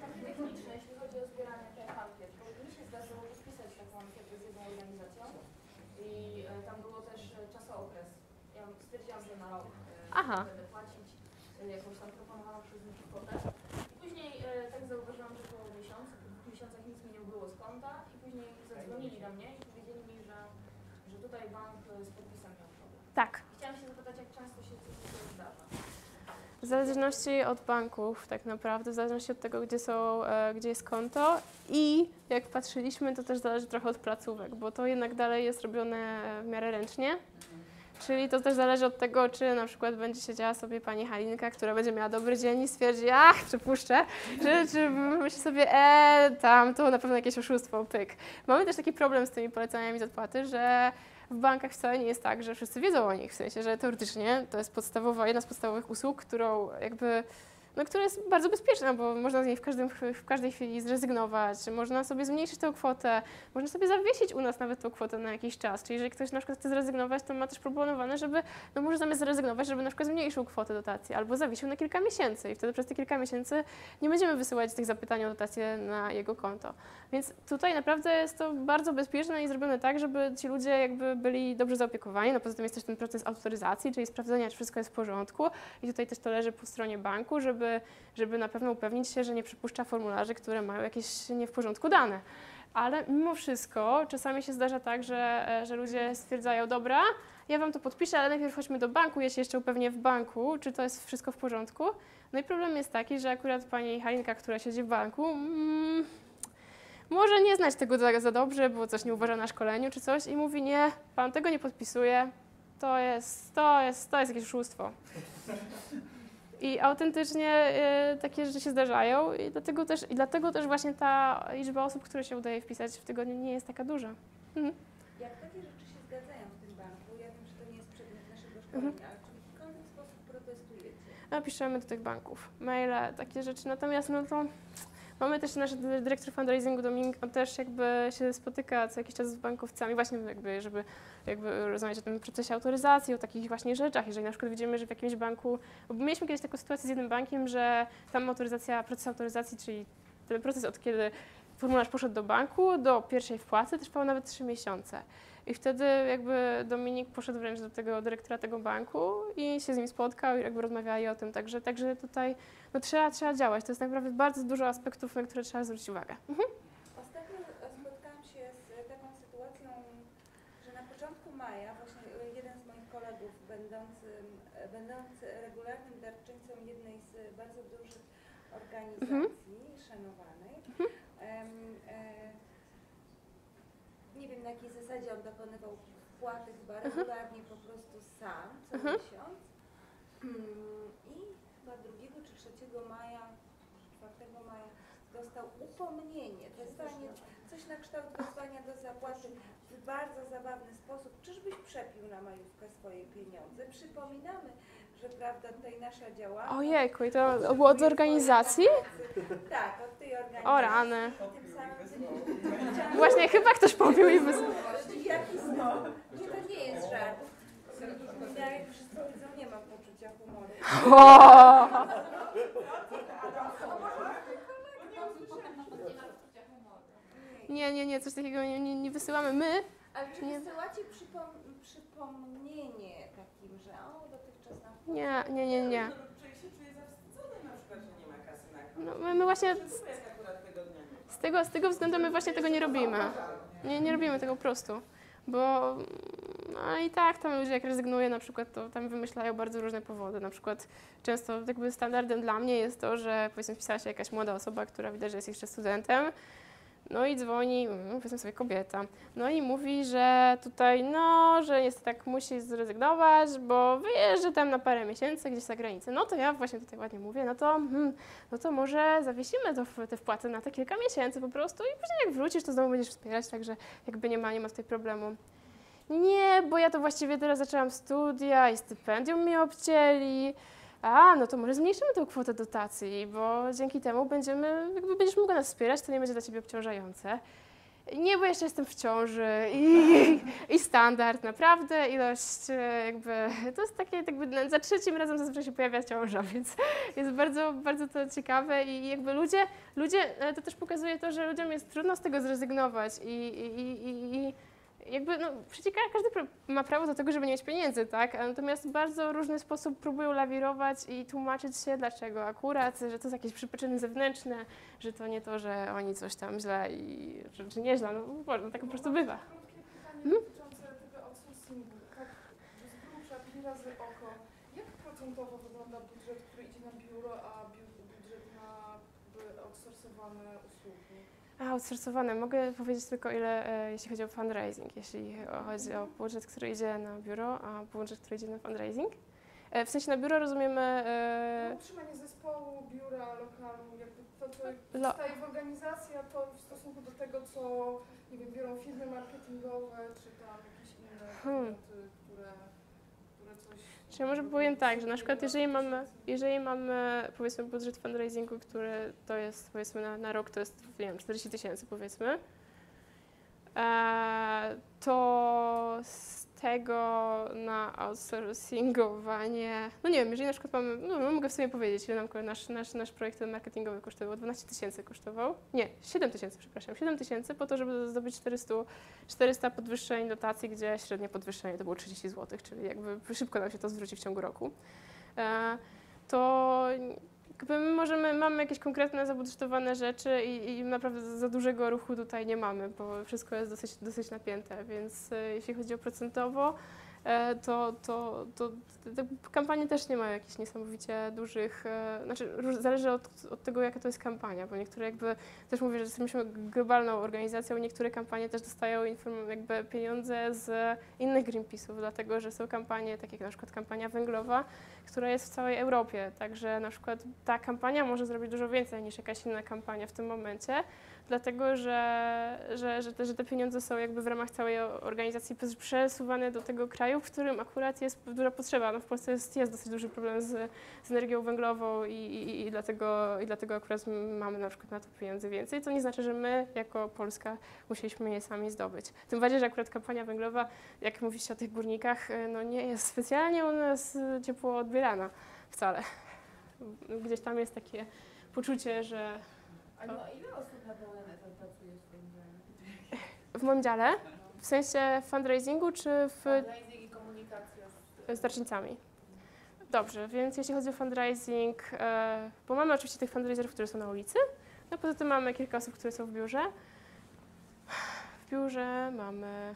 Takie techniczne, jeśli chodzi o zbieranie tych ankiet, bo mi się zdarzyło rozpisać taką ankietę z jedną organizacją i e, tam było też e, czasookres. Ja stwierdziłam, że na rok e, Aha. będę płacić e, jakąś tam proponowaną przez nich kwotę. I później e, tak zauważyłam, że po miesiącu, po dwóch miesiącach nic mi nie było z konta i później zadzwonili do mnie i powiedzieli mi, że, że tutaj bank e, z podpisem miał problem. Tak. I chciałam się zapytać, jak często się coś takiego zdarza. W zależności od banków, tak naprawdę, w zależności od tego, gdzie, są, e, gdzie jest konto i jak patrzyliśmy, to też zależy trochę od placówek, bo to jednak dalej jest robione w miarę ręcznie. Czyli to też zależy od tego, czy na przykład będzie siedziała sobie pani Halinka, która będzie miała dobry dzień i stwierdzi, ach, przepuszczę, czy, czy myśli sobie, e, tam, to na pewno jakieś oszustwo, pyk. Mamy też taki problem z tymi poleceniami z odpłaty, że w bankach wcale nie jest tak, że wszyscy wiedzą o nich, w sensie, że teoretycznie to jest podstawowa, jedna z podstawowych usług, którą jakby, no, która jest bardzo bezpieczna, bo można z niej w, każdym, w każdej chwili zrezygnować, można sobie zmniejszyć tę kwotę, można sobie zawiesić u nas nawet tą kwotę na jakiś czas, czyli jeżeli ktoś na przykład chce zrezygnować, to ma też proponowane, żeby, no może zamiast zrezygnować, żeby na przykład zmniejszył kwotę dotacji albo zawiesił na kilka miesięcy i wtedy przez te kilka miesięcy nie będziemy wysyłać tych zapytań o dotację na jego konto. Więc tutaj naprawdę jest to bardzo bezpieczne i zrobione tak, żeby ci ludzie jakby byli dobrze zaopiekowani. No poza tym jest też ten proces autoryzacji, czyli sprawdzenia, czy wszystko jest w porządku. I tutaj też to leży po stronie banku, żeby, żeby na pewno upewnić się, że nie przypuszcza formularzy, które mają jakieś nie w porządku dane. Ale mimo wszystko czasami się zdarza tak, że, e, że ludzie stwierdzają, dobra, ja wam to podpiszę, ale najpierw chodźmy do banku, ja się jeszcze upewnię w banku, czy to jest wszystko w porządku. No i problem jest taki, że akurat pani Halinka, która siedzi w banku, mm, może nie znać tego za, za dobrze, bo coś nie uważa na szkoleniu czy coś i mówi nie, pan tego nie podpisuje, to jest, to jest, to jest jakieś oszustwo. I autentycznie e, takie rzeczy się zdarzają i dlatego, też, i dlatego też właśnie ta liczba osób, które się udaje wpisać w tygodniu nie jest taka duża. Mhm. Jak takie rzeczy się zgadzają w tym banku, ja wiem, że to nie jest przedmiot naszego Mhm. szkolenia, ale czy w jakikolwiek sposób protestujecie? Napiszemy do tych banków, maile, takie rzeczy. Natomiast no to mamy też nasz dy- dyrektor fundraisingu Dominik, on też jakby się spotyka co jakiś czas z bankowcami, właśnie jakby, żeby jakby rozmawiać o tym procesie autoryzacji, o takich właśnie rzeczach. Jeżeli na przykład widzimy, że w jakimś banku, bo mieliśmy kiedyś taką sytuację z jednym bankiem, że tam autoryzacja, proces autoryzacji, czyli ten proces od kiedy formularz poszedł do banku, do pierwszej wpłaty trwał nawet trzy miesiące. I wtedy jakby Dominik poszedł wręcz do tego dyrektora tego banku i się z nim spotkał i jakby rozmawiali o tym. Także, także tutaj no trzeba, trzeba działać. To jest naprawdę bardzo dużo aspektów, na które trzeba zwrócić uwagę. Mhm. Ostatnio spotkałam się z taką sytuacją, że na początku maja właśnie jeden z moich kolegów, będący regularnym darczyńcą jednej z bardzo dużych organizacji, szanowanej, em, e, jakiej zasadzie on dokonywał wpłaty chyba regularnie po prostu sam, co Mhm. miesiąc. Mm, I chyba 2 czy 3 maja, 4 maja dostał upomnienie, wezwanie, coś na kształt wezwania do zapłaty w bardzo zabawny sposób. Czyżbyś przepił na majówkę swoje pieniądze? Przypominamy, że prawda tutaj nasza działalność... Ojejku, i to było od organizacji? Tak, od tej organizacji. O rany. Tym samym Właśnie chyba ktoś popił i wys... Jaki znowu? Nie, to nie jest żart. Ja jak wszyscy widzą, nie mam poczucia humoru. Nie, nie, nie, coś takiego nie, nie, nie wysyłamy my. Ale czy Nie. wysyłacie przypom- przypomnienie takim, że o, dotychczas na Nie, nie, nie, nie. Człowiek się czuje zawstydzony na przykład, że nie ma kasy na No, my, my właśnie nie ma? z tego, z tego względu my właśnie tego nie robimy. Nie, nie robimy tego po prostu. Bo no i tak tam ludzie jak rezygnują na przykład, to tam wymyślają bardzo różne powody. Na przykład często jakby standardem dla mnie jest to, że powiedzmy wpisała się jakaś młoda osoba, która widać, że jest jeszcze studentem. No i dzwoni, powiedzmy sobie kobieta, no i mówi, że tutaj, no, że jest tak, musi zrezygnować, bo wyjeżdża tam na parę miesięcy gdzieś za granicę. No to ja właśnie tutaj ładnie mówię, no to, hmm, no to może zawiesimy to, te wpłaty na te kilka miesięcy po prostu i później jak wrócisz, to znowu będziesz wspierać, także jakby nie ma, nie ma tutaj problemu. Nie, bo ja to właściwie teraz zaczęłam studia i stypendium mi obcięli. A, no to może zmniejszymy tę kwotę dotacji, bo dzięki temu będziemy, jakby będziesz mogła nas wspierać, to nie będzie dla Ciebie obciążające. Nie, bo jeszcze jestem w ciąży i, i standard, naprawdę, ilość e, jakby, to jest takie jakby na- za trzecim razem zazwyczaj się pojawia ciąża, [LAUGHS] więc jest bardzo, bardzo to ciekawe i jakby ludzie, ludzie, to też pokazuje to, że ludziom jest trudno z tego zrezygnować i, i, i, i jakby, no, przecież ka- każdy ma prawo do tego, żeby nie mieć pieniędzy, tak? A Natomiast w bardzo różny sposób próbują lawirować i tłumaczyć się, dlaczego akurat, że to są jakieś przyczyny zewnętrzne, że to nie to, że oni coś tam źle i że, że nie źle, no, no tak po prostu bywa. Krótkie pytanie Mhm. dotyczące tego outsourcingu. Tak z grubsza, pi razy oko. Jak procentowo wygląda budżet, który idzie na biuro, a biu- budżet na jakby outsourcowane usługi? A, outsourcowane. Mogę powiedzieć tylko ile, e, jeśli chodzi o fundraising, jeśli chodzi o budżet, który idzie na biuro, a budżet, który idzie na fundraising. E, w sensie na biuro rozumiemy... E, No, utrzymanie zespołu, biura, lokalu, jakby to, co Lo- zostaje w organizacji, a to w stosunku do tego, co nie wiem, biorą firmy marketingowe, czy tam jakieś inne Hmm. podmioty, które, które Czyli może powiem tak, że na przykład jeżeli mamy, jeżeli mamy powiedzmy budżet fundraisingu, który to jest powiedzmy na, na rok to jest nie wiem, 40 tysięcy powiedzmy, e, to tego na outsourcingowanie, no nie wiem, jeżeli na przykład mamy, no, no mogę w sumie powiedzieć, ile nam nasz, nasz, nasz projekt marketingowy kosztował, 12 tysięcy kosztował, nie, 7 tysięcy, przepraszam, 7 tysięcy po to, żeby zdobyć 400, 400 podwyższeń dotacji, gdzie średnie podwyższenie to było 30 zł, czyli jakby szybko nam się to zwróci w ciągu roku. E, to jakby my możemy, mamy jakieś konkretne zabudżetowane rzeczy i, i naprawdę za- dużego ruchu tutaj nie mamy, bo wszystko jest dosyć, dosyć napięte, więc e, jeśli chodzi o procentowo, to, to, to te kampanie też nie mają jakichś niesamowicie dużych, e, znaczy zależy od, od tego, jaka to jest kampania, bo niektóre jakby, też mówię, że jesteśmy globalną organizacją, niektóre kampanie też dostają jakby pieniądze z innych Greenpeace'ów, dlatego że są kampanie, takie jak na przykład kampania węglowa, która jest w całej Europie, także na przykład ta kampania może zrobić dużo więcej niż jakaś inna kampania w tym momencie, dlatego że, że, że, te, że te pieniądze są jakby w ramach całej organizacji przesuwane do tego kraju, w którym akurat jest duża potrzeba. No w Polsce jest, jest dosyć duży problem z, z energią węglową i, i, i, dlatego, i dlatego akurat mamy na przykład na to pieniędzy więcej, co nie znaczy, że my jako Polska musieliśmy je sami zdobyć. Tym bardziej, że akurat kampania węglowa, jak mówicie o tych górnikach, y, no nie jest specjalnie u nas y, ciepło odbierana wcale. Gdzieś tam jest takie poczucie, że A no, ile osób na pełen etat pracuje w swoim dziale? w moim dziale, w sensie fundraisingu czy w Fundraising i komunikacja z... darczyńcami. Dobrze, więc jeśli chodzi o fundraising, e, bo mamy oczywiście tych fundraiserów, którzy są na ulicy, no poza tym mamy kilka osób, które są w biurze. W biurze mamy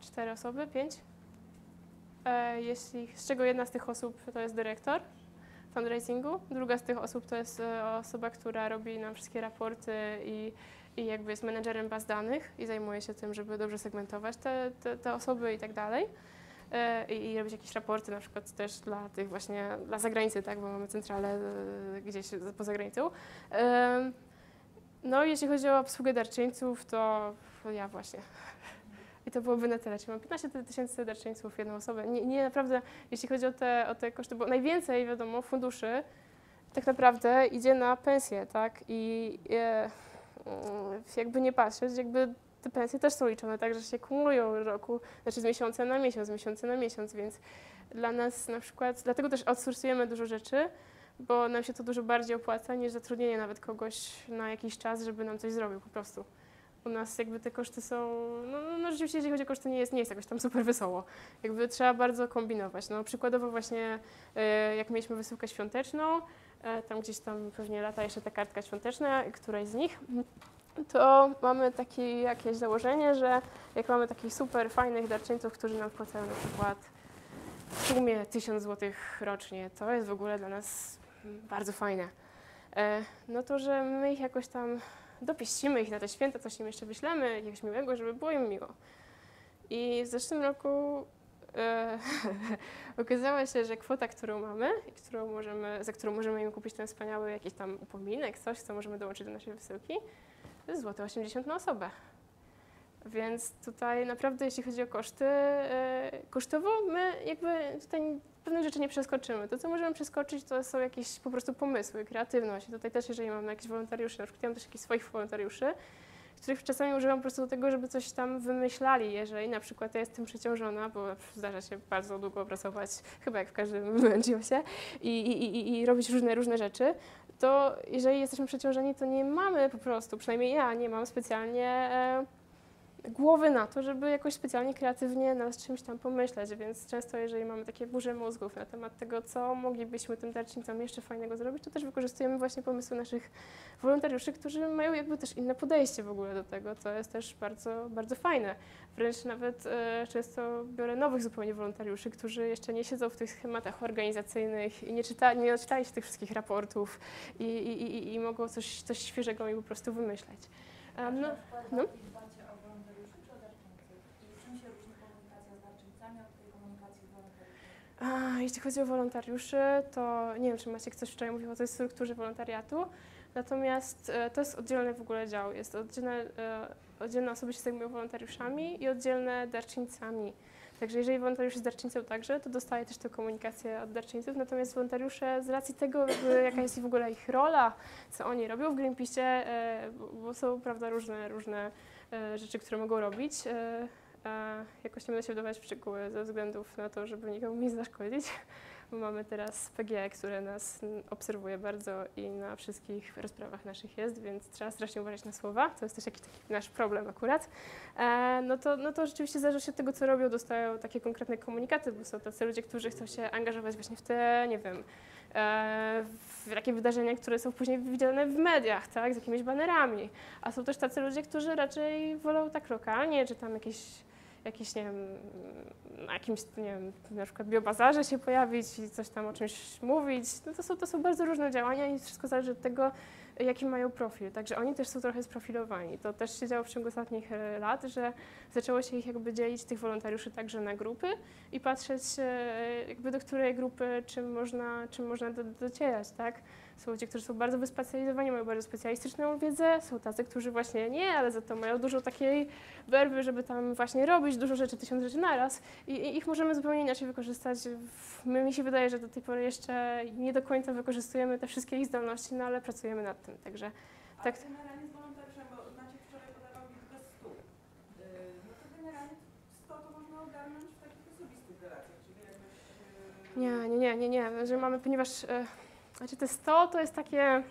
cztery osoby, pięć. E, jeśli, z czego jedna z tych osób to jest dyrektor fundraisingu, druga z tych osób to jest e, osoba, która robi nam wszystkie raporty i, i jakby jest menedżerem baz danych i zajmuje się tym, żeby dobrze segmentować te, te, te osoby i tak dalej. E, I, I robić jakieś raporty na przykład też dla tych właśnie, dla zagranicy, tak, bo mamy centralę e, gdzieś poza granicą. No jeśli chodzi o obsługę darczyńców, to ja właśnie. To byłoby na tyle. Czyli mam 15 tysięcy darczyńców jedną osobę. Nie, nie naprawdę, jeśli chodzi o te, o te koszty, bo najwięcej, wiadomo, funduszy tak naprawdę idzie na pensje, tak? I e, mm, jakby nie patrzeć, jakby te pensje też są liczone tak, że się kumulują roku, znaczy z miesiąca na miesiąc, z miesiąca na miesiąc, więc dla nas na przykład, dlatego też outsourcujemy dużo rzeczy, bo nam się to dużo bardziej opłaca niż zatrudnienie nawet kogoś na jakiś czas, żeby nam coś zrobił po prostu. U nas jakby te koszty są, no, no, no rzeczywiście jeśli chodzi o koszty nie jest, nie jest jakoś tam super wesoło. Jakby trzeba bardzo kombinować. No przykładowo właśnie e, jak mieliśmy wysyłkę świąteczną, e, tam gdzieś tam pewnie lata jeszcze ta kartka świąteczna, któraś z nich, to mamy takie jakieś założenie, że jak mamy takich super fajnych darczyńców, którzy nam wpłacają na przykład w sumie 1000 zł rocznie, to jest w ogóle dla nas bardzo fajne. E, No to, że my ich jakoś tam dopieścimy ich na te święta, coś im jeszcze wyślemy, jakiegoś miłego, żeby było im miło. I w zeszłym roku e, [LAUGHS] okazało się, że kwota, którą mamy, i którą możemy, za którą możemy im kupić ten wspaniały jakiś tam upominek, coś, co możemy dołączyć do naszej wysyłki, to jest złote 80 na osobę. Więc tutaj naprawdę, jeśli chodzi o koszty, e, kosztowo my jakby tutaj pewnych rzeczy nie przeskoczymy. To, co możemy przeskoczyć, to są jakieś po prostu pomysły, kreatywność. I tutaj też, jeżeli mamy jakieś wolontariuszy, na przykład ja mam też jakichś swoich wolontariuszy, których czasami używam po prostu do tego, żeby coś tam wymyślali, jeżeli na przykład ja jestem przeciążona, bo zdarza się bardzo długo pracować, chyba jak w każdym [LAUGHS] NGO-sie, i, i, i, i robić różne, różne rzeczy, to jeżeli jesteśmy przeciążeni, to nie mamy po prostu, przynajmniej ja nie mam specjalnie e, głowy na to, żeby jakoś specjalnie kreatywnie nad czymś tam pomyśleć, więc często jeżeli mamy takie burze mózgów na temat tego, co moglibyśmy tym darczyńcom jeszcze fajnego zrobić, to też wykorzystujemy właśnie pomysły naszych wolontariuszy, którzy mają jakby też inne podejście w ogóle do tego, co jest też bardzo, bardzo fajne. Wręcz nawet e, często biorę nowych zupełnie wolontariuszy, którzy jeszcze nie siedzą w tych schematach organizacyjnych i nie, czyta, nie odczytali się tych wszystkich raportów i, i, i, i mogą coś, coś świeżego mi po prostu wymyśleć. A, no, no. dbacie o wolontariuszy czy o darczyńców? I czym się różni komunikacja z darczyńcami od tej komunikacji z wolontariuszami? A, jeśli chodzi o wolontariuszy, to nie wiem, czy Maciek coś wczoraj mówił o tej strukturze wolontariatu, natomiast e, to jest oddzielny w ogóle dział. Jest oddzielne, e, oddzielne osoby się zajmują wolontariuszami i oddzielne darczyńcami. Także jeżeli wolontariusz jest darczyńcą także, to dostaje też tę komunikację od darczyńców, natomiast wolontariusze z racji tego, jaka jest w ogóle ich rola, co oni robią w Greenpeace, e, bo- są prawda, różne, różne rzeczy, które mogą robić. Jakoś nie będę się wdawać w szczegóły ze względów na to, żeby nikomu nie zaszkodzić, [LAUGHS] bo mamy teraz PGE, które nas obserwuje bardzo i na wszystkich rozprawach naszych jest, więc trzeba strasznie uważać na słowa. To jest też jakiś taki nasz problem akurat. E, no, to, no to rzeczywiście zależy się od tego, co robią, dostają takie konkretne komunikaty, bo są tacy ludzie, którzy chcą się angażować właśnie w te, nie wiem, e, w takie wydarzenia, które są później widziane w mediach, tak, z jakimiś banerami. A są też tacy ludzie, którzy raczej wolą tak lokalnie, czy tam jakieś jakiś, nie wiem, na jakimś, nie wiem, na przykład biobazarze się pojawić i coś tam o czymś mówić. No to są, to są bardzo różne działania i wszystko zależy od tego, jaki mają profil. Także oni też są trochę sprofilowani. To też się działo w ciągu ostatnich e, lat, że zaczęło się ich jakby dzielić, tych wolontariuszy także na grupy i patrzeć e, jakby do której grupy czym można, czym można do, docierać, tak? Są ludzie, którzy są bardzo wyspecjalizowani, mają bardzo specjalistyczną wiedzę, są tacy, którzy właśnie nie, ale za to mają dużo takiej werwy, żeby tam właśnie robić dużo rzeczy, tysiąc rzeczy naraz i, i ich możemy zupełnie inaczej wykorzystać. My, mi się wydaje, że do tej pory jeszcze nie do końca wykorzystujemy te wszystkie ich zdolności, no ale pracujemy nad tym, także tak. A generalnie z wolontariuszem, bo Maciek wczoraj podawał liczbę 100. Yy, no to generalnie 100 to można ogarnąć w takich osobistych relacjach, czyli jakoś... yy, Nie, nie, nie, nie, nie, że mamy, ponieważ e, znaczy te 100 to jest takie,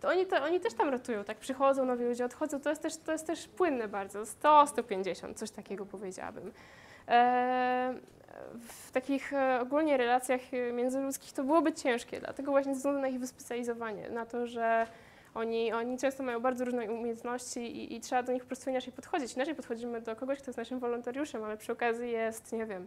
to oni, to oni też tam rotują, tak przychodzą nowi ludzie, odchodzą, to jest też, to jest też płynne bardzo, 100, 150, coś takiego powiedziałabym. E, w takich e, ogólnie relacjach e, międzyludzkich to byłoby ciężkie, dlatego właśnie ze względu na ich wyspecjalizowanie, na to, że oni, oni często mają bardzo różne umiejętności i, i trzeba do nich po prostu inaczej podchodzić. Inaczej podchodzimy do kogoś, kto jest naszym wolontariuszem, ale przy okazji jest, nie wiem,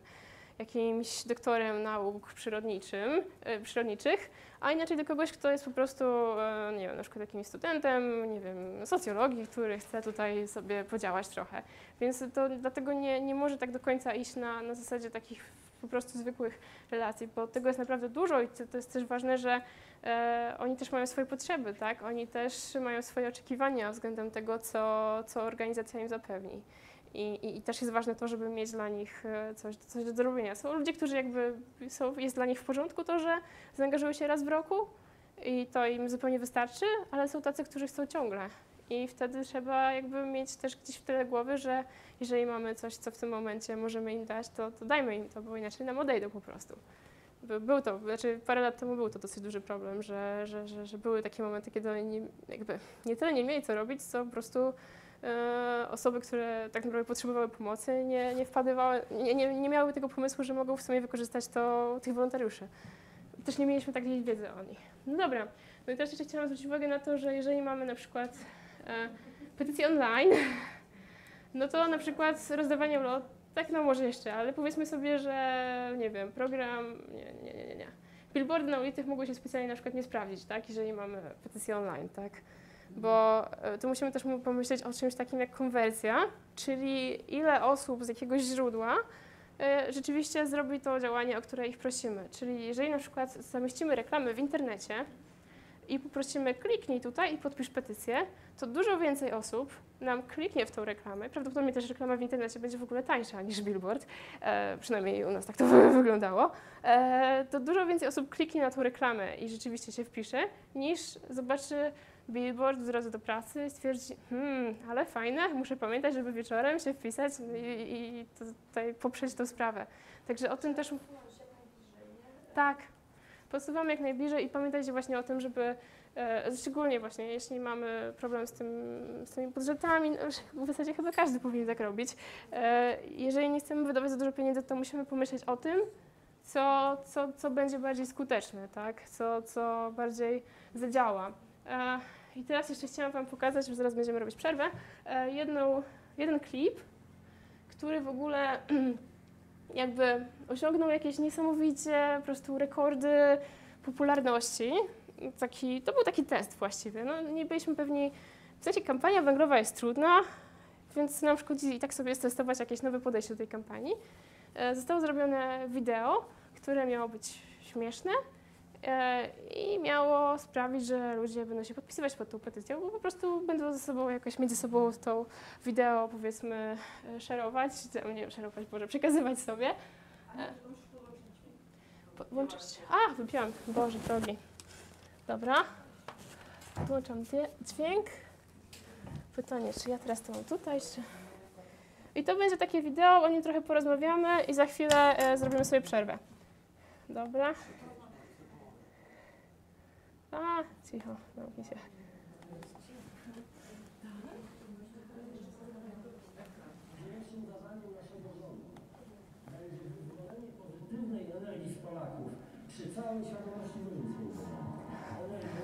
jakimś doktorem nauk przyrodniczym, e, przyrodniczych, a inaczej do kogoś, kto jest po prostu, e, nie wiem, na przykład jakimś studentem, nie wiem, socjologii, który chce tutaj sobie podziałać trochę. Więc to dlatego nie, nie może tak do końca iść na, na zasadzie takich po prostu zwykłych relacji, bo tego jest naprawdę dużo i to, to jest też ważne, że e, oni też mają swoje potrzeby, tak? Oni też mają swoje oczekiwania względem tego, co, co organizacja im zapewni. I, i, I też jest ważne to, żeby mieć dla nich e, coś, coś do zrobienia. Są ludzie, którzy jakby są, jest dla nich w porządku to, że zaangażują się raz w roku i to im zupełnie wystarczy, ale są tacy, którzy chcą ciągle. I wtedy trzeba jakby mieć też gdzieś w tyle głowy, że jeżeli mamy coś, co w tym momencie możemy im dać, to, to dajmy im to, bo inaczej nam odejdą po prostu. By- Był to, znaczy parę lat temu był to dosyć duży problem, że, że, że, że były takie momenty, kiedy oni jakby nie tyle nie mieli co robić, co po prostu osoby, które tak naprawdę potrzebowały pomocy, nie, nie wpadywały, nie, nie, nie miały tego pomysłu, że mogą w sumie wykorzystać to tych wolontariuszy. Też nie mieliśmy takiej wiedzy o nich. No dobra, no i teraz jeszcze chciałam zwrócić uwagę na to, że jeżeli mamy na przykład e, petycję online, [LAUGHS] no to na przykład rozdawanie ulot, tak no może jeszcze, ale powiedzmy sobie, że nie wiem, program, nie, nie, nie, nie, nie. Billboardy na ulicach mogły się specjalnie na przykład nie sprawdzić, tak, jeżeli mamy petycję online, tak. Bo e, tu musimy też pomyśleć o czymś takim jak konwersja, czyli ile osób z jakiegoś źródła e, rzeczywiście zrobi to działanie, o które ich prosimy. Czyli jeżeli na przykład zamieścimy reklamę w internecie i poprosimy kliknij tutaj i podpisz petycję, to dużo więcej osób nam kliknie w tą reklamę. Prawdopodobnie też reklama w internecie będzie w ogóle tańsza niż billboard, e, przynajmniej u nas tak to [LAUGHS] wyglądało. E, to dużo więcej osób kliknie na tą reklamę i rzeczywiście się wpisze, niż zobaczy billboard w drodze do pracy i stwierdzi, hmm, ale fajne, muszę pamiętać, żeby wieczorem się wpisać i, i tutaj poprzeć tą sprawę. Także o tym też... Tak, posuwamy jak najbliżej i pamiętajcie właśnie o tym, żeby e, szczególnie właśnie jeśli mamy problem z, tym, z tymi budżetami, no, w zasadzie chyba każdy powinien tak robić. E, jeżeli nie chcemy wydawać za dużo pieniędzy, to musimy pomyśleć o tym, co, co, co będzie bardziej skuteczne, tak? co, co bardziej zadziała. I teraz jeszcze chciałam Wam pokazać, że zaraz będziemy robić przerwę, e, jedną, jeden klip, który w ogóle [CLEARS THROAT] jakby osiągnął jakieś niesamowicie po prostu rekordy popularności. Taki, to był taki test właściwie. No, nie byliśmy pewni, w sensie kampania węglowa jest trudna, więc nam szkodzi i tak sobie testować jakieś nowe podejście do tej kampanii. E, Zostało zrobione wideo, które miało być śmieszne i miało sprawić, że ludzie będą się podpisywać pod tą petycją, bo po prostu będą ze sobą jakoś między sobą to wideo powiedzmy e, szerować, nie wiem, szerować, może przekazywać sobie. E, Włączyć. A, wypiłam. Boże drogi. Dobra. Włączam dźwięk. Pytanie, czy ja teraz to mam tutaj, czy... I to będzie takie wideo, o nim trochę porozmawiamy i za chwilę e, zrobimy sobie przerwę. Dobra. A, cicho, zamknij się.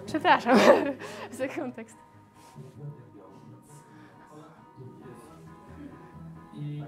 Przepraszam [LAUGHS] za kontekst. I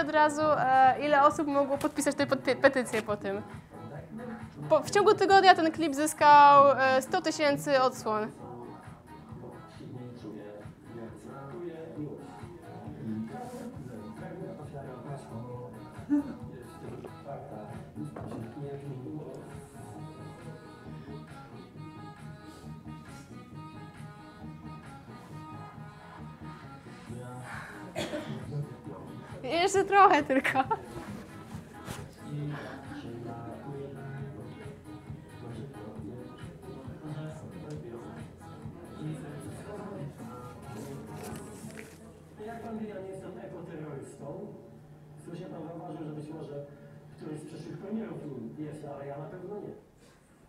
Od razu, e, ile osób mogło podpisać tę pety- petycję po tym. Po, w ciągu tygodnia ten klip zyskał e, 100 tysięcy odsłon. Jeszcze trochę tylko. Jak pan wie, ja nie jestem ekoterrorystą. Słyszę pan zauważył, że być może któryś z przyszłych premierów jest, ale ja na pewno nie.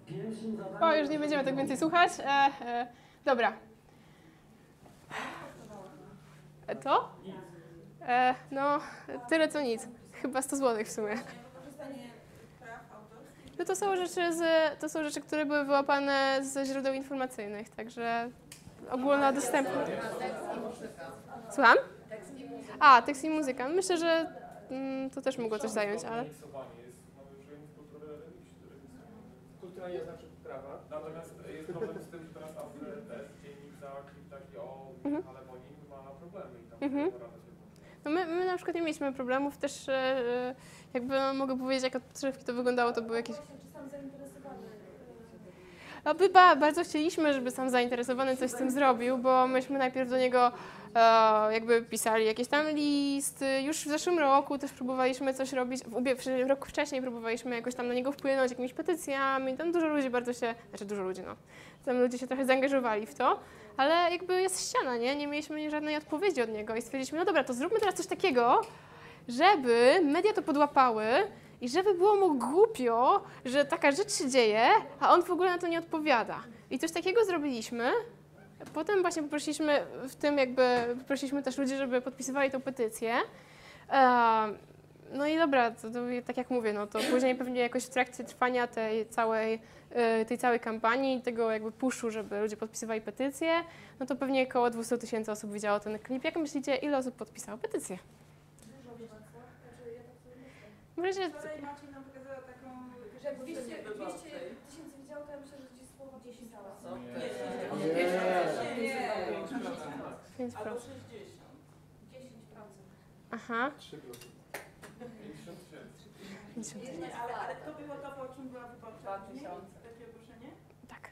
Pierwszym zadaniem... O, już nie będziemy tak więcej słuchać. E, e, dobra. To? E, no, tyle co nic. Chyba 100 zł w sumie. No to są rzeczy, z, to są rzeczy, które były wyłapane ze źródeł informacyjnych, także ogólnodostępne. Słucham? A, tekst i muzyka. Myślę, że mm, to też mogło coś zająć, ale... Jest. Kultura nie znaczy prawa. Natomiast jest problem z tym, że teraz AWS, dziennik za taki o Mhm. ale Monin ma problemy i tam Mhm. pora na się No my, my na przykład nie mieliśmy problemów, też e, e, jakby mogę powiedzieć, jak od podszewki to wyglądało, to były jakieś... Zainteresowany? Aby ba, bardzo chcieliśmy, żeby sam zainteresowany coś z tym zrobił, bo myśmy najpierw do niego e, jakby pisali jakieś tam listy. Już w zeszłym roku też próbowaliśmy coś robić, w roku wcześniej próbowaliśmy jakoś tam na niego wpłynąć jakimiś petycjami. Tam dużo ludzi bardzo się, znaczy dużo ludzi, no. Tam ludzie się trochę zaangażowali w to, ale jakby jest ściana, nie? Nie mieliśmy żadnej odpowiedzi od niego i stwierdziliśmy, no dobra, to zróbmy teraz coś takiego, żeby media to podłapały i żeby było mu głupio, że taka rzecz się dzieje, a on w ogóle na to nie odpowiada. I coś takiego zrobiliśmy. Potem właśnie poprosiliśmy w tym jakby, poprosiliśmy też ludzi, żeby podpisywali tą petycję. No i dobra, to, to, tak jak mówię, no to później pewnie jakoś w trakcie trwania tej całej, y, tej całej kampanii, tego jakby puszu, żeby ludzie podpisywali petycję, no to pewnie około 200 tysięcy osób widziało ten klip. Jak myślicie, ile osób podpisało petycję? Dużo chyba, co? Znaczy, ja tak sobie myślę. Możecie, Wczoraj Maciej nam pokazała taką Że jak 200 200 wyborczej. tysięcy widziało, to ja myślę, że gdzieś słowo 10 cała. Nie, nie, nie, nie, nie. 5%. Albo 60. 10%. Aha. 3%. 50 tysięcy. 50 Nie, ale, ale to było to, o czym była wyborcza. nie? Takie ogłoszenie? Tak.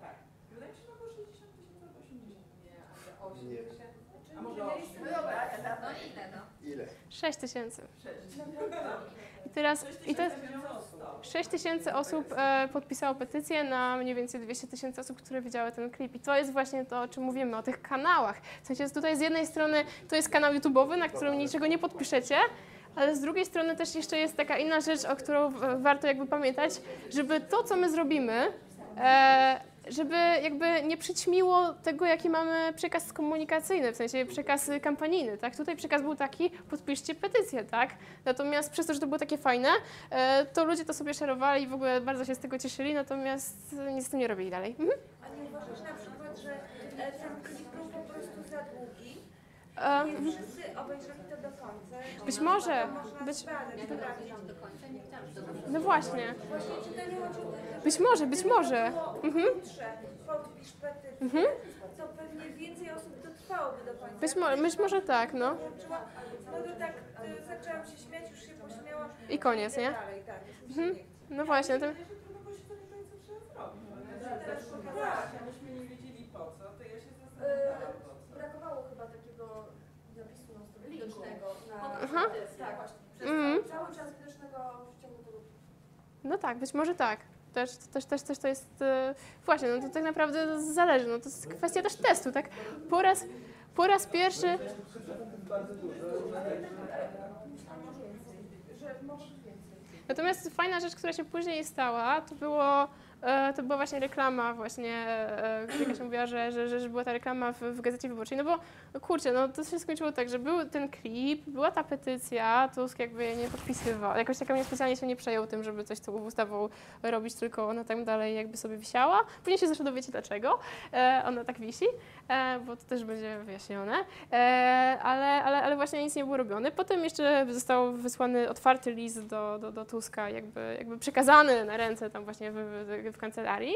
Tak. Wydaje mi się, że było 60 tysięcy albo 80. Nie, ale 8 Nie. tysięcy. A może Czyli 8? mieliśmy- Dobra, No ile no? Ile? 6 tysięcy. 6. I teraz, i to, 100. 6 tysięcy osób e, podpisało petycję na mniej więcej 200 tysięcy osób, które widziały ten klip. I to jest właśnie to, o czym mówimy, o tych kanałach. W sensie tutaj z jednej strony to jest kanał YouTube'owy, na którym niczego nie podpiszecie, ale z drugiej strony też jeszcze jest taka inna rzecz, o którą warto jakby pamiętać, żeby to, co my zrobimy, e, żeby jakby nie przyćmiło tego, jaki mamy przekaz komunikacyjny, w sensie przekaz kampanijny, tak? Tutaj przekaz był taki, podpiszcie petycję, tak? Natomiast przez to, że to było takie fajne, e, to ludzie to sobie szerowali i w ogóle bardzo się z tego cieszyli, natomiast nic z tym nie robili dalej. Mhm. A nie uważasz na przykład, że ten klip był po prostu za długi? E, Nie wszyscy obejrzeli to do końca. Być może, być- zbadać, sprawdzić. No właśnie. O Być może, być może. było krótsze, podpisz petycję, Mhm. to pewnie więcej osób dotrwałoby do końca. Być, mo- być może tak, no. Włączyła, no to tak y, zaczęłam się śmiać, już się pośmiałam. I koniec, nie? Dalej, tak, już mi się Mhm. nie. No właśnie, to. Teraz myśmy nie wiedzieli po co, to ja się y, brakowało chyba takiego zapisu na widocznego na... Aha. Tak, właśnie. Przez Mhm. cały czas widocznego w ciągu tego No tak, być może tak. Też, też, też, też to jest. e, Właśnie, no to tak naprawdę zależy. No to jest kwestia też testu, tak? Po raz, po raz pierwszy. Natomiast fajna rzecz, która się później stała, to było. E, To była właśnie reklama, właśnie, e, gdzie Kasia mówiła, że, że, że była ta reklama w, w Gazecie Wyborczej. No bo kurczę, no to się skończyło tak, że był ten klip, była ta petycja, Tusk jakby nie podpisywał, jakoś tak mnie specjalnie się nie przejął tym, żeby coś tą ustawą robić, tylko ona tam dalej jakby sobie wisiała. Później się zresztą dowiecie dlaczego e, ona tak wisi, e, bo to też będzie wyjaśnione, e, ale, ale, ale właśnie nic nie było robione. Potem jeszcze został wysłany otwarty list do, do, do Tuska, jakby, jakby przekazany na ręce tam właśnie w, w, w kancelarii.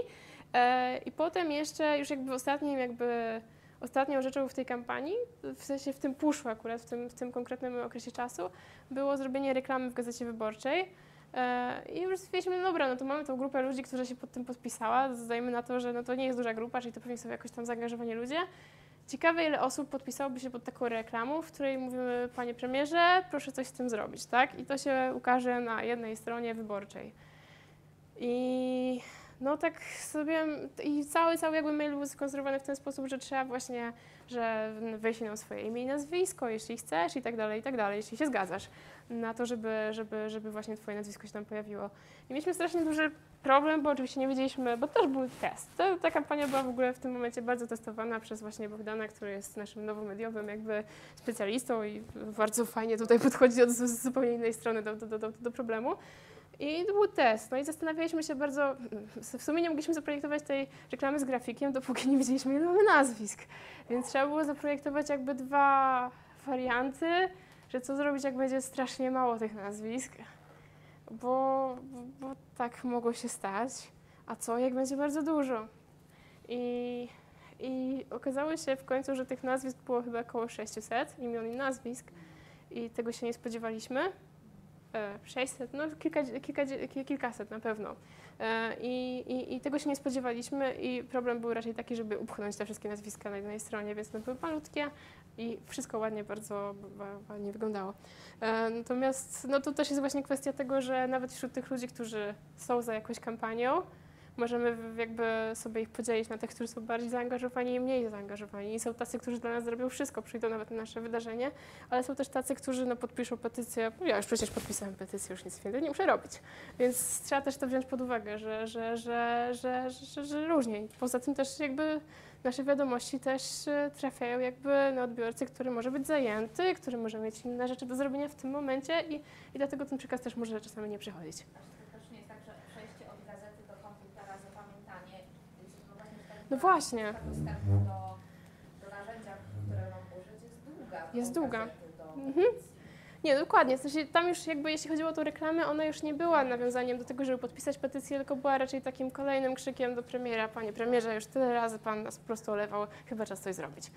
E, I potem jeszcze już jakby ostatnim jakby ostatnią rzeczą w tej kampanii, w sensie w tym puszu akurat, w tym, w tym konkretnym okresie czasu, było zrobienie reklamy w Gazecie Wyborczej. E, I już stwierdziliśmy, no dobra, no to mamy tą grupę ludzi, która się pod tym podpisała. Zdajemy na to, że no to nie jest duża grupa, czyli to pewnie są jakoś tam zaangażowani ludzie. Ciekawe, ile osób podpisałoby się pod taką reklamą, w której mówimy, panie premierze, proszę coś z tym zrobić, tak? I to się ukaże na jednej stronie wyborczej. I no tak sobie, i cały, cały jakby mail był skonstruowany w ten sposób, że trzeba właśnie, że wyślij nam swoje imię i nazwisko, jeśli chcesz i tak dalej, i tak dalej, jeśli się zgadzasz na to, żeby, żeby, żeby właśnie twoje nazwisko się tam pojawiło. I mieliśmy strasznie duży problem, bo oczywiście nie wiedzieliśmy, bo też był test. To, ta kampania była w ogóle w tym momencie bardzo testowana przez właśnie Bogdana, który jest naszym nowomediowym jakby specjalistą i bardzo fajnie tutaj podchodzi od zupełnie innej strony do, do, do, do problemu. I to był test. No i zastanawialiśmy się bardzo, w sumie nie mogliśmy zaprojektować tej reklamy z grafikiem, dopóki nie wiedzieliśmy, ile mamy nazwisk. Więc trzeba było zaprojektować jakby dwa warianty, że co zrobić, jak będzie strasznie mało tych nazwisk, bo, bo, tak mogło się stać, a co, jak będzie bardzo dużo. I, I okazało się w końcu, że tych nazwisk było chyba około 600 imion i nazwisk i tego się nie spodziewaliśmy. E, 600, no kilka, kilka, ki- kilkaset na pewno. E, I, i, I tego się nie spodziewaliśmy i problem był raczej taki, żeby upchnąć te wszystkie nazwiska na jednej stronie, więc one były malutkie i wszystko ładnie, bardzo ba- ładnie wyglądało. E, Natomiast no to też jest właśnie kwestia tego, że nawet wśród tych ludzi, którzy są za jakąś kampanią, możemy jakby sobie ich podzielić na tych, którzy są bardziej zaangażowani i mniej zaangażowani. I są tacy, którzy dla nas zrobią wszystko, przyjdą nawet na nasze wydarzenie, ale są też tacy, którzy no, podpiszą petycję. Ja już przecież podpisałem petycję, już nic więcej nie muszę robić. Więc trzeba też to wziąć pod uwagę, że, że, że, że, że, że różnie. Poza tym też jakby nasze wiadomości też e, trafiają jakby na odbiorcę, który może być zajęty, który może mieć inne rzeczy do zrobienia w tym momencie i, i dlatego ten przekaz też może czasami nie przychodzić. To też nie jest tak, że przejście od gazety do komputera, zapamiętanie, więc to właśnie tak No właśnie. dostępu do, do narzędzia, które mam użyć, jest długa. Jest długa. Do, Mhm. Nie, dokładnie. W sensie tam już jakby jeśli chodziło o tą reklamę, ona już nie była nawiązaniem do tego, żeby podpisać petycję, tylko była raczej takim kolejnym krzykiem do premiera. Panie premierze, już tyle razy pan nas po prostu olewał, chyba czas coś zrobić.